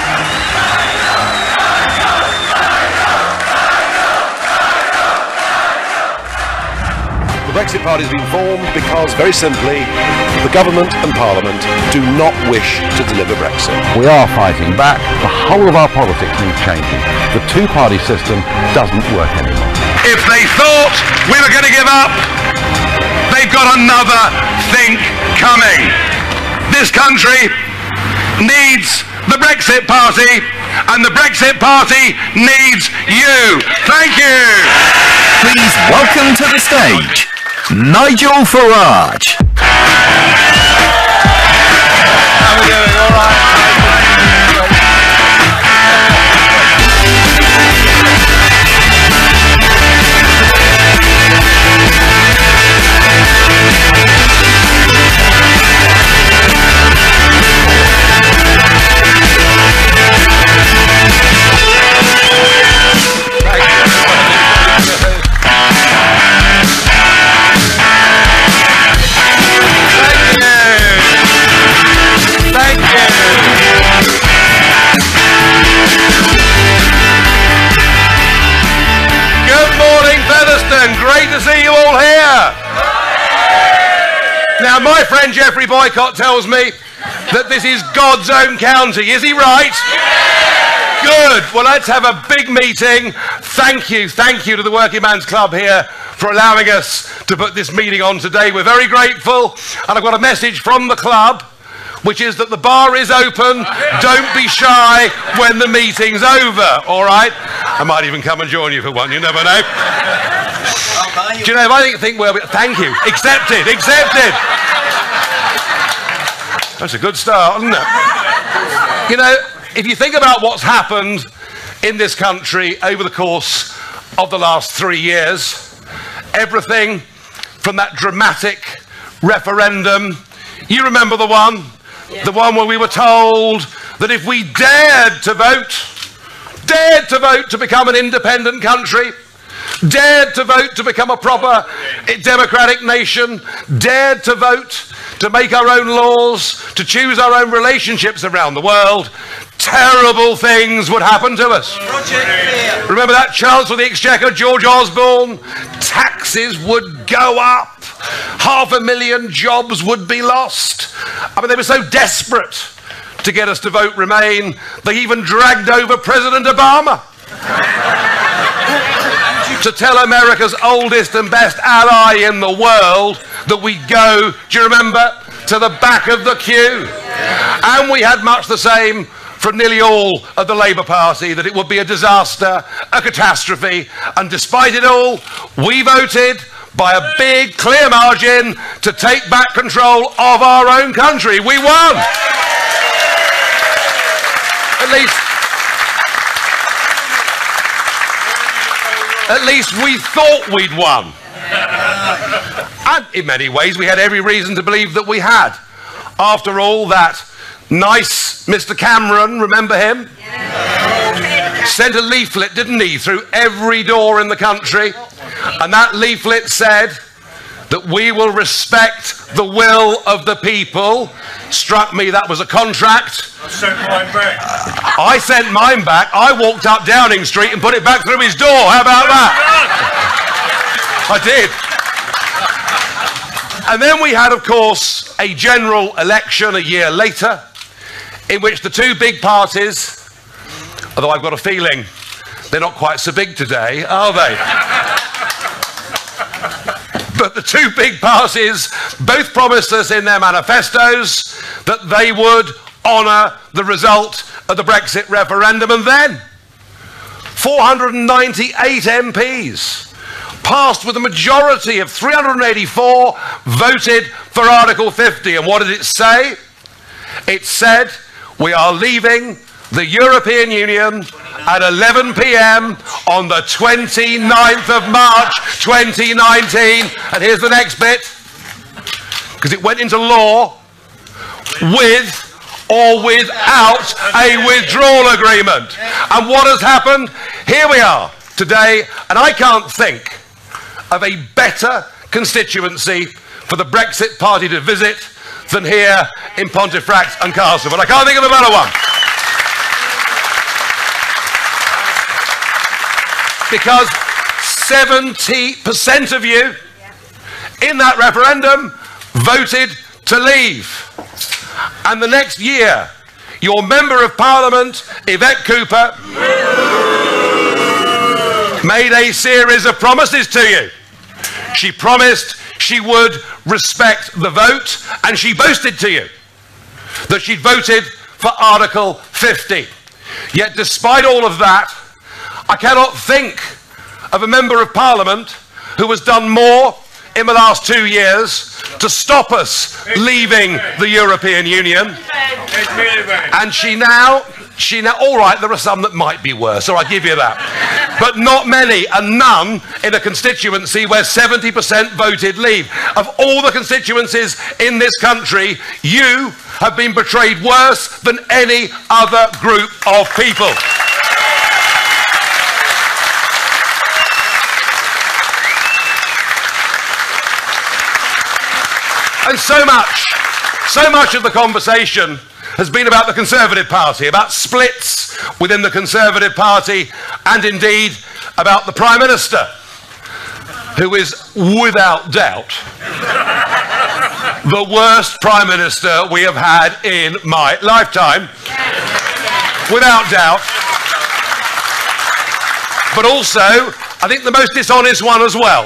The Brexit Party has been formed because, very simply, the government and parliament do not wish to deliver Brexit. We are fighting back. The whole of our politics needs changing. The two-party system doesn't work anymore. If they thought we were going to give up, they've got another think coming. This country needs the Brexit Party, and the Brexit Party needs you. Thank you. Please welcome to the stage, Nigel Farage. How we doing? All right. My friend Geoffrey Boycott tells me that this is God's own county. Is he right? Good. Well, let's have a big meeting. Thank you, thank you to the Working Man's Club here for allowing us to put this meeting on today. We're very grateful. And I've got a message from the club, which is that the bar is open. Don't be shy when the meeting's over, all right? I might even come and join you for one, you never know. Do you know, if I think, think well, thank you. Accepted, accepted. That's a good start, isn't it? You know, if you think about what's happened in this country over the course of the last three years, everything from that dramatic referendum, you remember the one? The one where we were told that if we dared to vote, dared to vote to become an independent country, dared to vote to become a proper democratic nation, dared to vote to make our own laws, to choose our own relationships around the world, terrible things would happen to us. Remember that Chancellor of the Exchequer, George Osborne? Taxes would go up. Half a million jobs would be lost. I mean, they were so desperate to get us to vote Remain, they even dragged over President Obama to tell America's oldest and best ally in the world that we go, do you remember, to the back of the queue. And we had much the same from nearly all of the Labour Party that it would be a disaster, a catastrophe, and despite it all, we voted by a big, clear margin to take back control of our own country. We won! At least. At least we thought we'd won. And in many ways, we had every reason to believe that we had. After all, that nice Mr. Cameron, remember him? Sent a leaflet, didn't he, through every door in the country. And that leaflet said that we will respect the will of the people. Struck me that was a contract. I sent mine back. I sent mine back. I walked up Downing Street and put it back through his door. How about that? I did. And then we had, of course, a general election a year later in which the two big parties, although I've got a feeling they're not quite so big today, are they? But the two big parties both promised us in their manifestos that they would honour the result of the Brexit referendum. And then 498 MPs passed with a majority of 384 voted for Article 50. And what did it say? It said, we are leaving the European Union at 11 p.m. on the 29th of March 2019. And here's the next bit because it went into law with or without a withdrawal agreement. And what has happened? Here we are today, and I can't think of a better constituency for the Brexit party to visit than here in Pontefract and Castleford. I can't think of a better one. Because 70% of you in that referendum voted to leave. And the next year, your Member of Parliament, Yvette Cooper, made a series of promises to you. She promised she would respect the vote, and she boasted to you that she'd voted for Article 50. Yet, despite all of that, I cannot think of a Member of Parliament who has done more in the last two years to stop us leaving the European Union. And she now, she now, all right, there are some that might be worse, or I give you that. But not many, and none in a constituency where 70% voted leave. Of all the constituencies in this country, you have been betrayed worse than any other group of people. And so much, so much of the conversation has been about the Conservative Party, about splits within the Conservative Party, and indeed about the Prime Minister, who is without doubt the worst Prime Minister we have had in my lifetime. Without doubt. But also, I think the most dishonest one as well.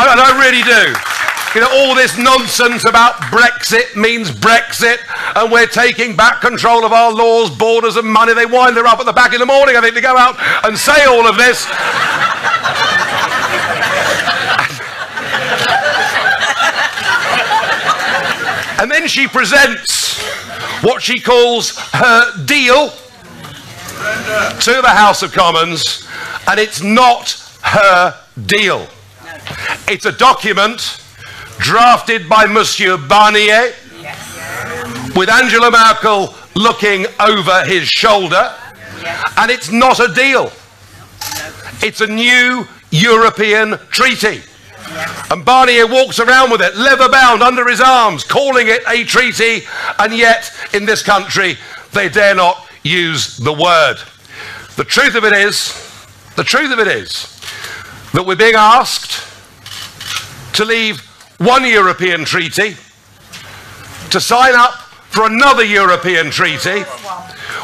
And I really do. You know, all this nonsense about Brexit means Brexit, and we're taking back control of our laws, borders, and money. They wind her up at the back in the morning, I think, to go out and say all of this. and then she presents what she calls her deal to the House of Commons, and it's not her deal. It's a document drafted by Monsieur Barnier with Angela Merkel looking over his shoulder, and it's not a deal. It's a new European treaty. And Barnier walks around with it, leather bound under his arms, calling it a treaty, and yet in this country they dare not use the word. The truth of it is, the truth of it is that we're being asked to leave one European treaty to sign up for another European treaty,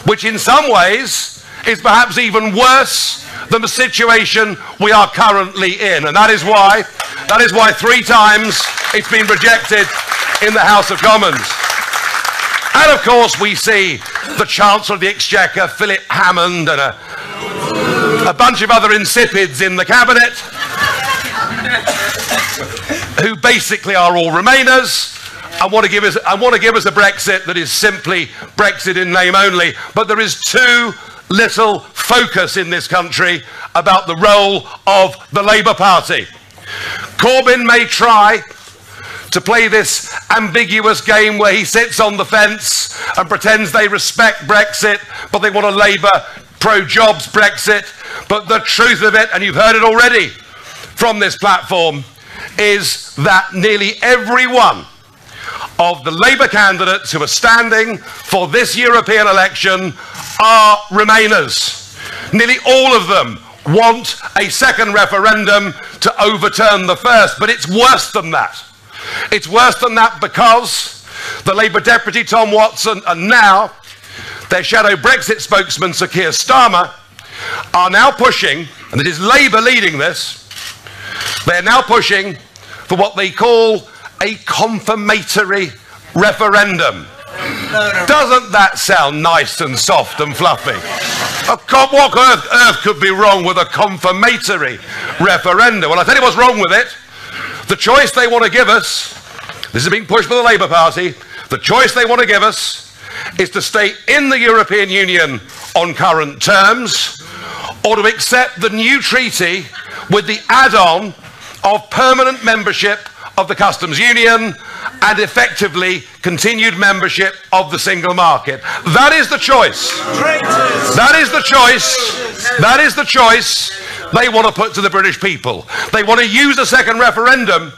which in some ways is perhaps even worse than the situation we are currently in. And that is why, that is why three times it's been rejected in the House of Commons. And of course, we see the Chancellor of the Exchequer, Philip Hammond, and a, a bunch of other insipids in the cabinet who basically are all Remainers and want to give us want to give us a Brexit that is simply Brexit in name only. But there is too little focus in this country about the role of the Labour Party. Corbyn may try to play this ambiguous game where he sits on the fence and pretends they respect Brexit, but they want a Labour pro jobs Brexit. But the truth of it, and you've heard it already from this platform, is that nearly every one of the Labour candidates who are standing for this European election are Remainers. Nearly all of them want a second referendum to overturn the first, but it's worse than that. It's worse than that because the Labour deputy Tom Watson and now their shadow Brexit spokesman Sir Keir Starmer are now pushing, and it is Labour leading this, they're now pushing for what they call a confirmatory referendum. Doesn't that sound nice and soft and fluffy? What earth, earth could be wrong with a confirmatory referendum? Well, I'll tell you what's wrong with it. The choice they want to give us, this is being pushed by the Labour Party, the choice they want to give us is to stay in the European Union on current terms or to accept the new treaty with the add-on of permanent membership of the customs union and effectively continued membership of the single market. That is the choice. That is the choice. That is the choice they want to put to the British people. They want to use a second referendum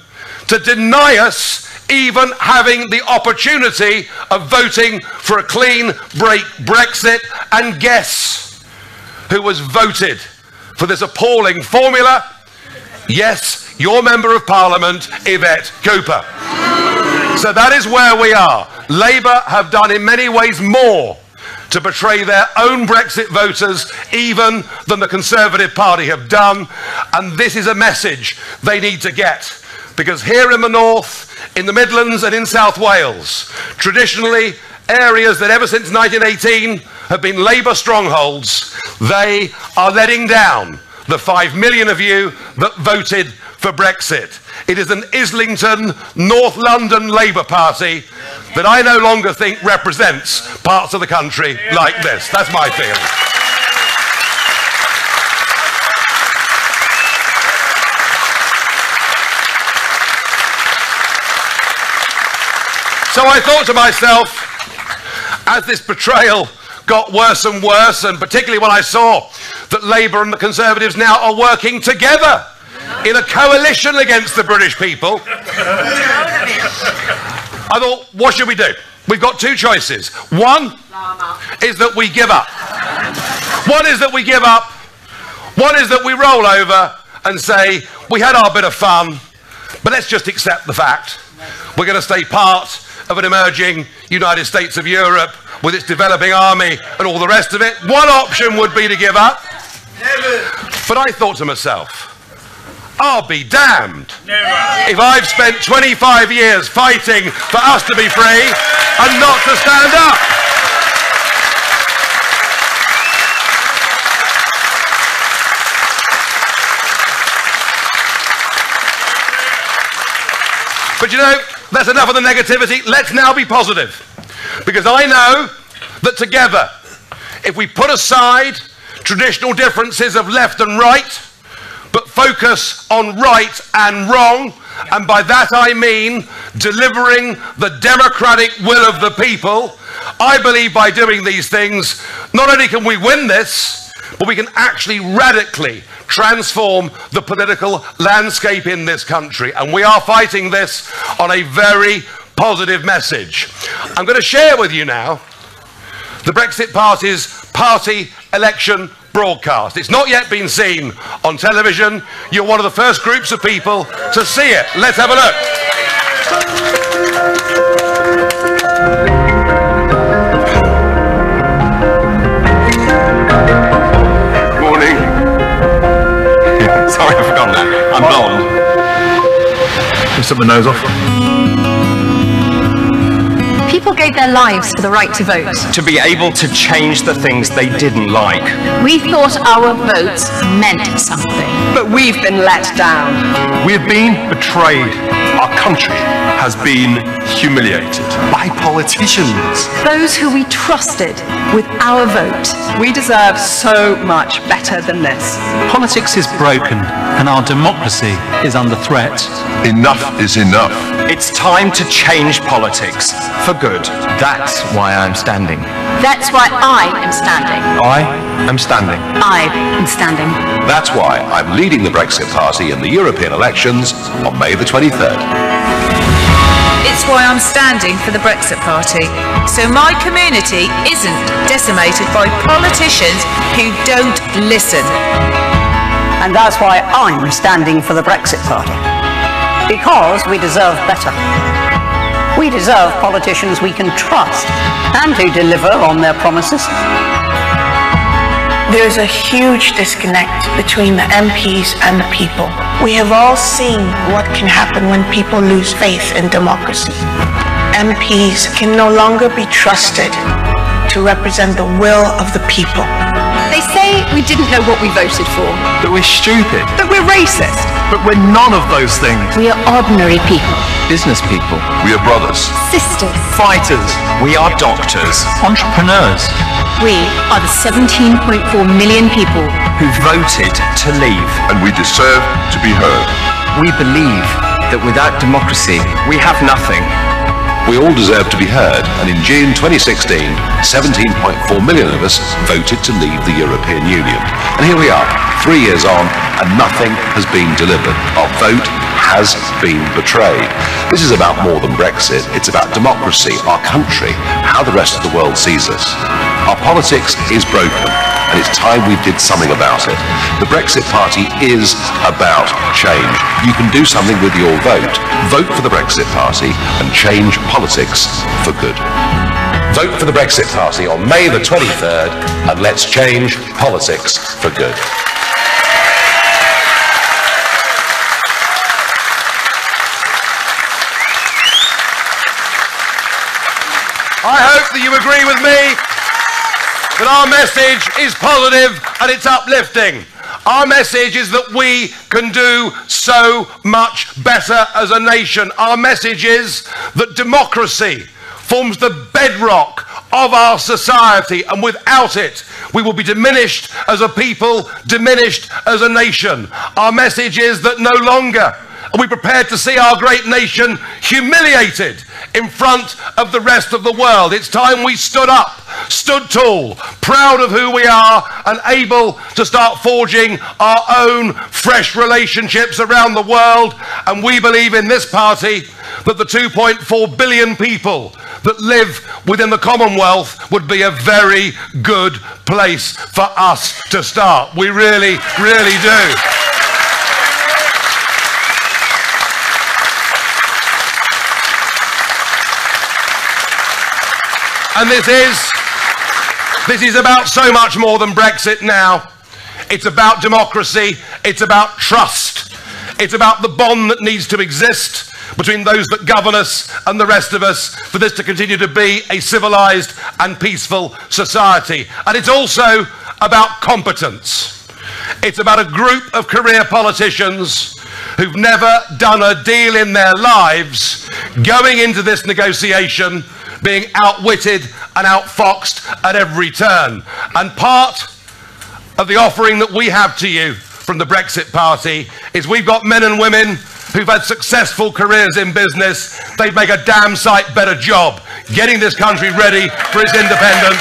to deny us even having the opportunity of voting for a clean break Brexit. And guess who was voted for this appalling formula? Yes, your Member of Parliament, Yvette Cooper. So that is where we are. Labour have done in many ways more to betray their own Brexit voters even than the Conservative Party have done. And this is a message they need to get. Because here in the north, in the Midlands and in South Wales, traditionally areas that ever since 1918 have been Labour strongholds, they are letting down the five million of you that voted for Brexit. It is an Islington, North London Labour Party that I no longer think represents parts of the country like this. That's my feeling. So I thought to myself, as this betrayal got worse and worse, and particularly when I saw that Labour and the Conservatives now are working together in a coalition against the British people, I thought, what should we do? We've got two choices. One is that we give up. One is that we give up. One is that we roll over and say, we had our bit of fun, but let's just accept the fact. We're going to stay part of an emerging United States of Europe with its developing army and all the rest of it. One option would be to give up. But I thought to myself, I'll be damned if I've spent 25 years fighting for us to be free and not to stand up. But you know, that's enough of the negativity. Let's now be positive. Because I know that together, if we put aside traditional differences of left and right, but focus on right and wrong, and by that I mean delivering the democratic will of the people, I believe by doing these things, not only can we win this, but we can actually radically transform the political landscape in this country. And we are fighting this on a very positive message. I'm going to share with you now the Brexit Party's party election broadcast. It's not yet been seen on television. You're one of the first groups of people to see it. Let's have a look. Can you my nose off? People gave their lives for the right to vote. To be able to change the things they didn't like. We thought our votes meant something. But we've been let down. We've been betrayed. Our country has been humiliated by politicians. Those who we trusted with our vote. We deserve so much better than this. Politics is broken and our democracy is under threat. Enough is enough. It's time to change politics for good. That's why I'm standing. That's why I am standing. I am standing. I am standing. That's why I'm leading the Brexit Party in the European elections on May the 23rd. It's why I'm standing for the Brexit Party, so my community isn't decimated by politicians who don't listen. And that's why I'm standing for the Brexit Party. Because we deserve better. We deserve politicians we can trust and who deliver on their promises. There's a huge disconnect between the MPs and the people. We have all seen what can happen when people lose faith in democracy. MPs can no longer be trusted to represent the will of the people. They say we didn't know what we voted for. That we're stupid. That we're racist. But we're none of those things. We are ordinary people. Business people. We are brothers. Sisters. Fighters. We are doctors. Entrepreneurs. We are the 17.4 million people who voted to leave. And we deserve to be heard. We believe that without democracy, we have nothing. We all deserve to be heard, and in June 2016, 17.4 million of us voted to leave the European Union. And here we are, three years on, and nothing has been delivered. Our vote has been betrayed. This is about more than Brexit, it's about democracy, our country, how the rest of the world sees us. Our politics is broken, and it's time we did something about it. The Brexit Party is about change. You can do something with your vote. Vote for the Brexit Party and change politics for good. Vote for the Brexit Party on May the 23rd and let's change politics for good. I hope that you agree with me that our message is positive and it's uplifting. Our message is that we can do so much better as a nation. Our message is that democracy forms the bedrock of our society, and without it, we will be diminished as a people, diminished as a nation. Our message is that no longer are we prepared to see our great nation humiliated in front of the rest of the world? It's time we stood up, stood tall, proud of who we are, and able to start forging our own fresh relationships around the world. And we believe in this party that the 2.4 billion people that live within the Commonwealth would be a very good place for us to start. We really, really do. And this is, this is about so much more than Brexit now. It's about democracy. It's about trust. It's about the bond that needs to exist between those that govern us and the rest of us for this to continue to be a civilized and peaceful society. And it's also about competence. It's about a group of career politicians who've never done a deal in their lives going into this negotiation being outwitted and outfoxed at every turn. And part of the offering that we have to you from the Brexit Party is we've got men and women who've had successful careers in business. They'd make a damn sight better job getting this country ready for its independence.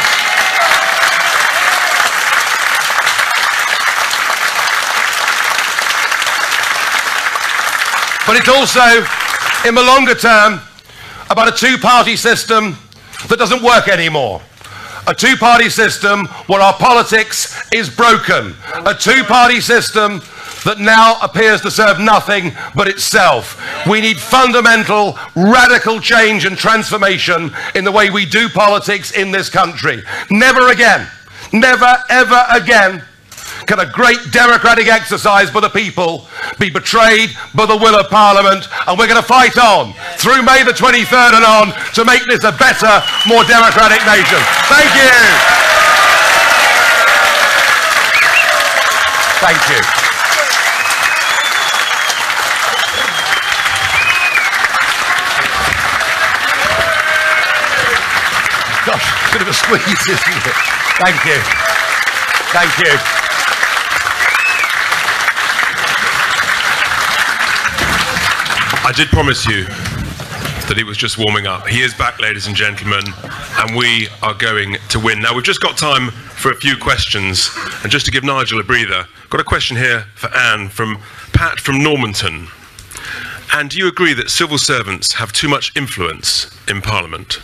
But it's also, in the longer term, about a two-party system that doesn't work anymore. A two-party system where our politics is broken. A two-party system that now appears to serve nothing but itself. We need fundamental, radical change and transformation in the way we do politics in this country. Never again, never ever again can a great democratic exercise by the people be betrayed by the will of Parliament? And we're going to fight on through May the 23rd and on to make this a better, more democratic nation. Thank you. Thank you. Gosh, a bit of a squeeze, isn't it? Thank you. Thank you. I did promise you that he was just warming up. He is back, ladies and gentlemen, and we are going to win. Now, we've just got time for a few questions, and just to give Nigel a breather, got a question here for Ann from Pat from Normanton. And do you agree that civil servants have too much influence in Parliament?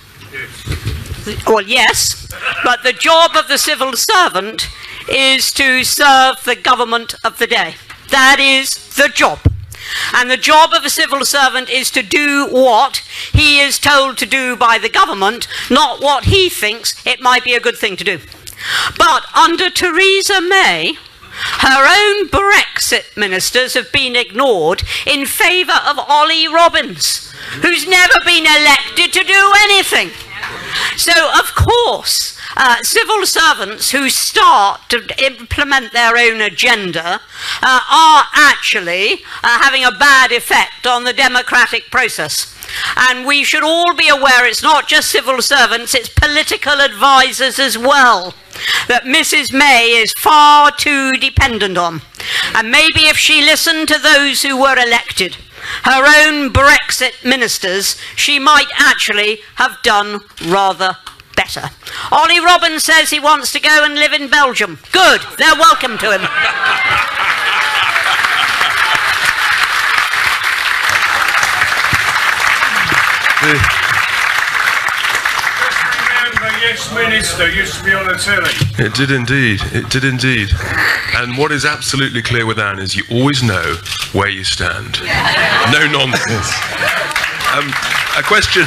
Well, yes, but the job of the civil servant is to serve the government of the day. That is the job. And the job of a civil servant is to do what he is told to do by the government, not what he thinks it might be a good thing to do. But under Theresa May, her own Brexit ministers have been ignored in favour of Olly Robbins, who's never been elected to do anything. So, of course, uh, civil servants who start to implement their own agenda uh, are actually uh, having a bad effect on the democratic process. And we should all be aware it's not just civil servants, it's political advisers as well that Mrs. May is far too dependent on. And maybe if she listened to those who were elected, her own Brexit ministers, she might actually have done rather better. Olly Robbins says he wants to go and live in Belgium. Good, they're welcome to him. Remember, yes, Minister used to be on the telly. It did indeed. It did indeed. And what is absolutely clear with Ann is you always know where you stand. No nonsense. Um, a question.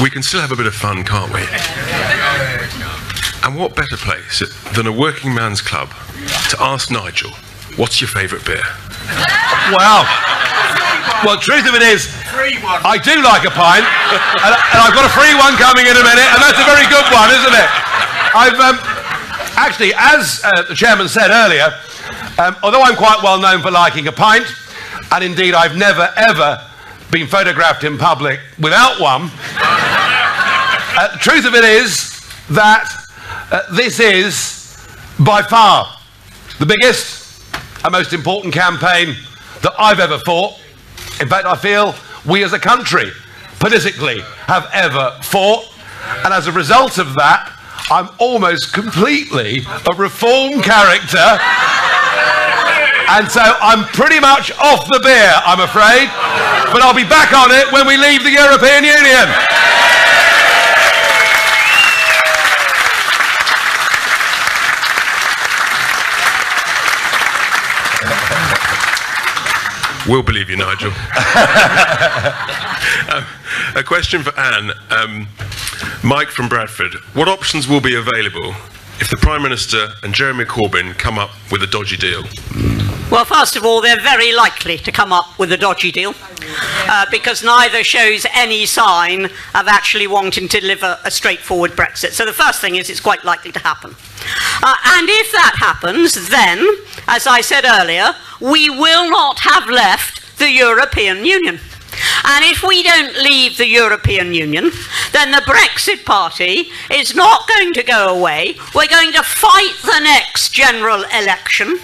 We can still have a bit of fun, can't we? And what better place than a working man's club to ask Nigel, what's your favourite beer? Wow. Well, truth of it is, I do like a pint, and, and I've got a free one coming in a minute, and that's a very good one, isn't it? I've um, actually, as uh, the chairman said earlier, um, although I'm quite well known for liking a pint, and indeed I've never ever been photographed in public without one. uh, the truth of it is that uh, this is by far the biggest and most important campaign that I've ever fought. In fact, I feel we as a country, politically, have ever fought. And as a result of that, I'm almost completely a reform character. And so I'm pretty much off the beer, I'm afraid. But I'll be back on it when we leave the European Union. We'll believe you, Nigel. um, a question for Ann. Um, Mike from Bradford. What options will be available if the Prime Minister and Jeremy Corbyn come up with a dodgy deal? Well, first of all, they're very likely to come up with a dodgy deal uh, because neither shows any sign of actually wanting to deliver a straightforward Brexit. So the first thing is it's quite likely to happen. Uh, and if that happens, then, as I said earlier, we will not have left the European Union. And if we don't leave the European Union, then the Brexit Party is not going to go away. We're going to fight the next general election,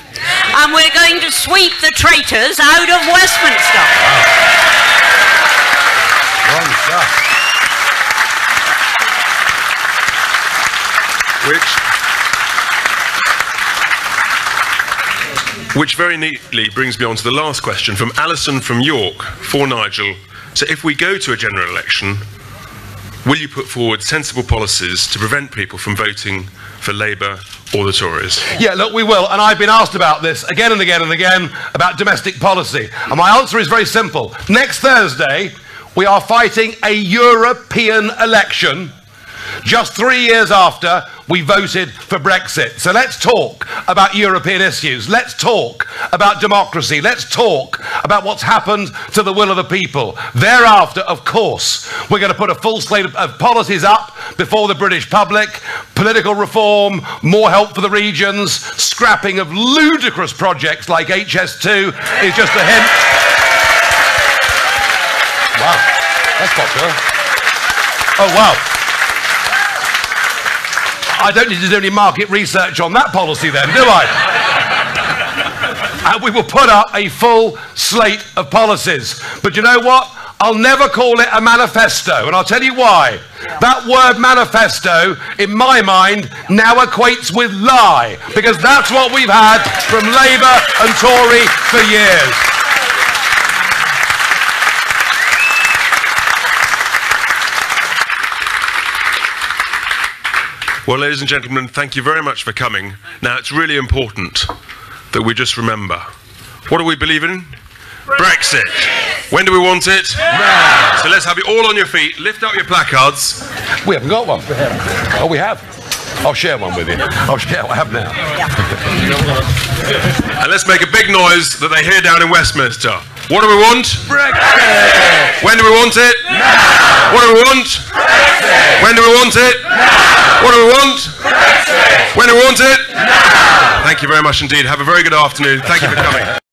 and we're going to sweep the traitors out of Westminster. Which, which very neatly brings me on to the last question from Alison from York for Nigel. So, if we go to a general election, will you put forward sensible policies to prevent people from voting for Labour or the Tories? Yeah, look, we will. And I've been asked about this again and again and again about domestic policy. And my answer is very simple. Next Thursday, we are fighting a European election just three years after we voted for Brexit. So let's talk about European issues. Let's talk about democracy. Let's talk about what's happened to the will of the people. Thereafter, of course, we're going to put a full slate of, policies up before the British public political reform, more help for the regions, scrapping of ludicrous projects like HS2 is just a hint. Wow, that's popular. Oh, wow. I don't need to do any market research on that policy then, do I? and we will put up a full slate of policies. But you know what? I'll never call it a manifesto, and I'll tell you why. That word manifesto, in my mind, now equates with lie, because that's what we've had from Labour and Tory for years. Well, ladies and gentlemen, thank you very much for coming. Now, it's really important that we just remember what do we believe in? Brexit. When do we want it? Now. So let's have you all on your feet. Lift up your placards. We haven't got one. Oh, we have. I'll share one with you. I'll share. I have now. and let's make a big noise that they hear down in Westminster. What do we want? Brexit. When do we want it? Now. What do we want? Brexit. When do we want it? Now. What do we want? Brexit. When do we want it? Now. Thank you very much indeed. Have a very good afternoon. Thank you for coming.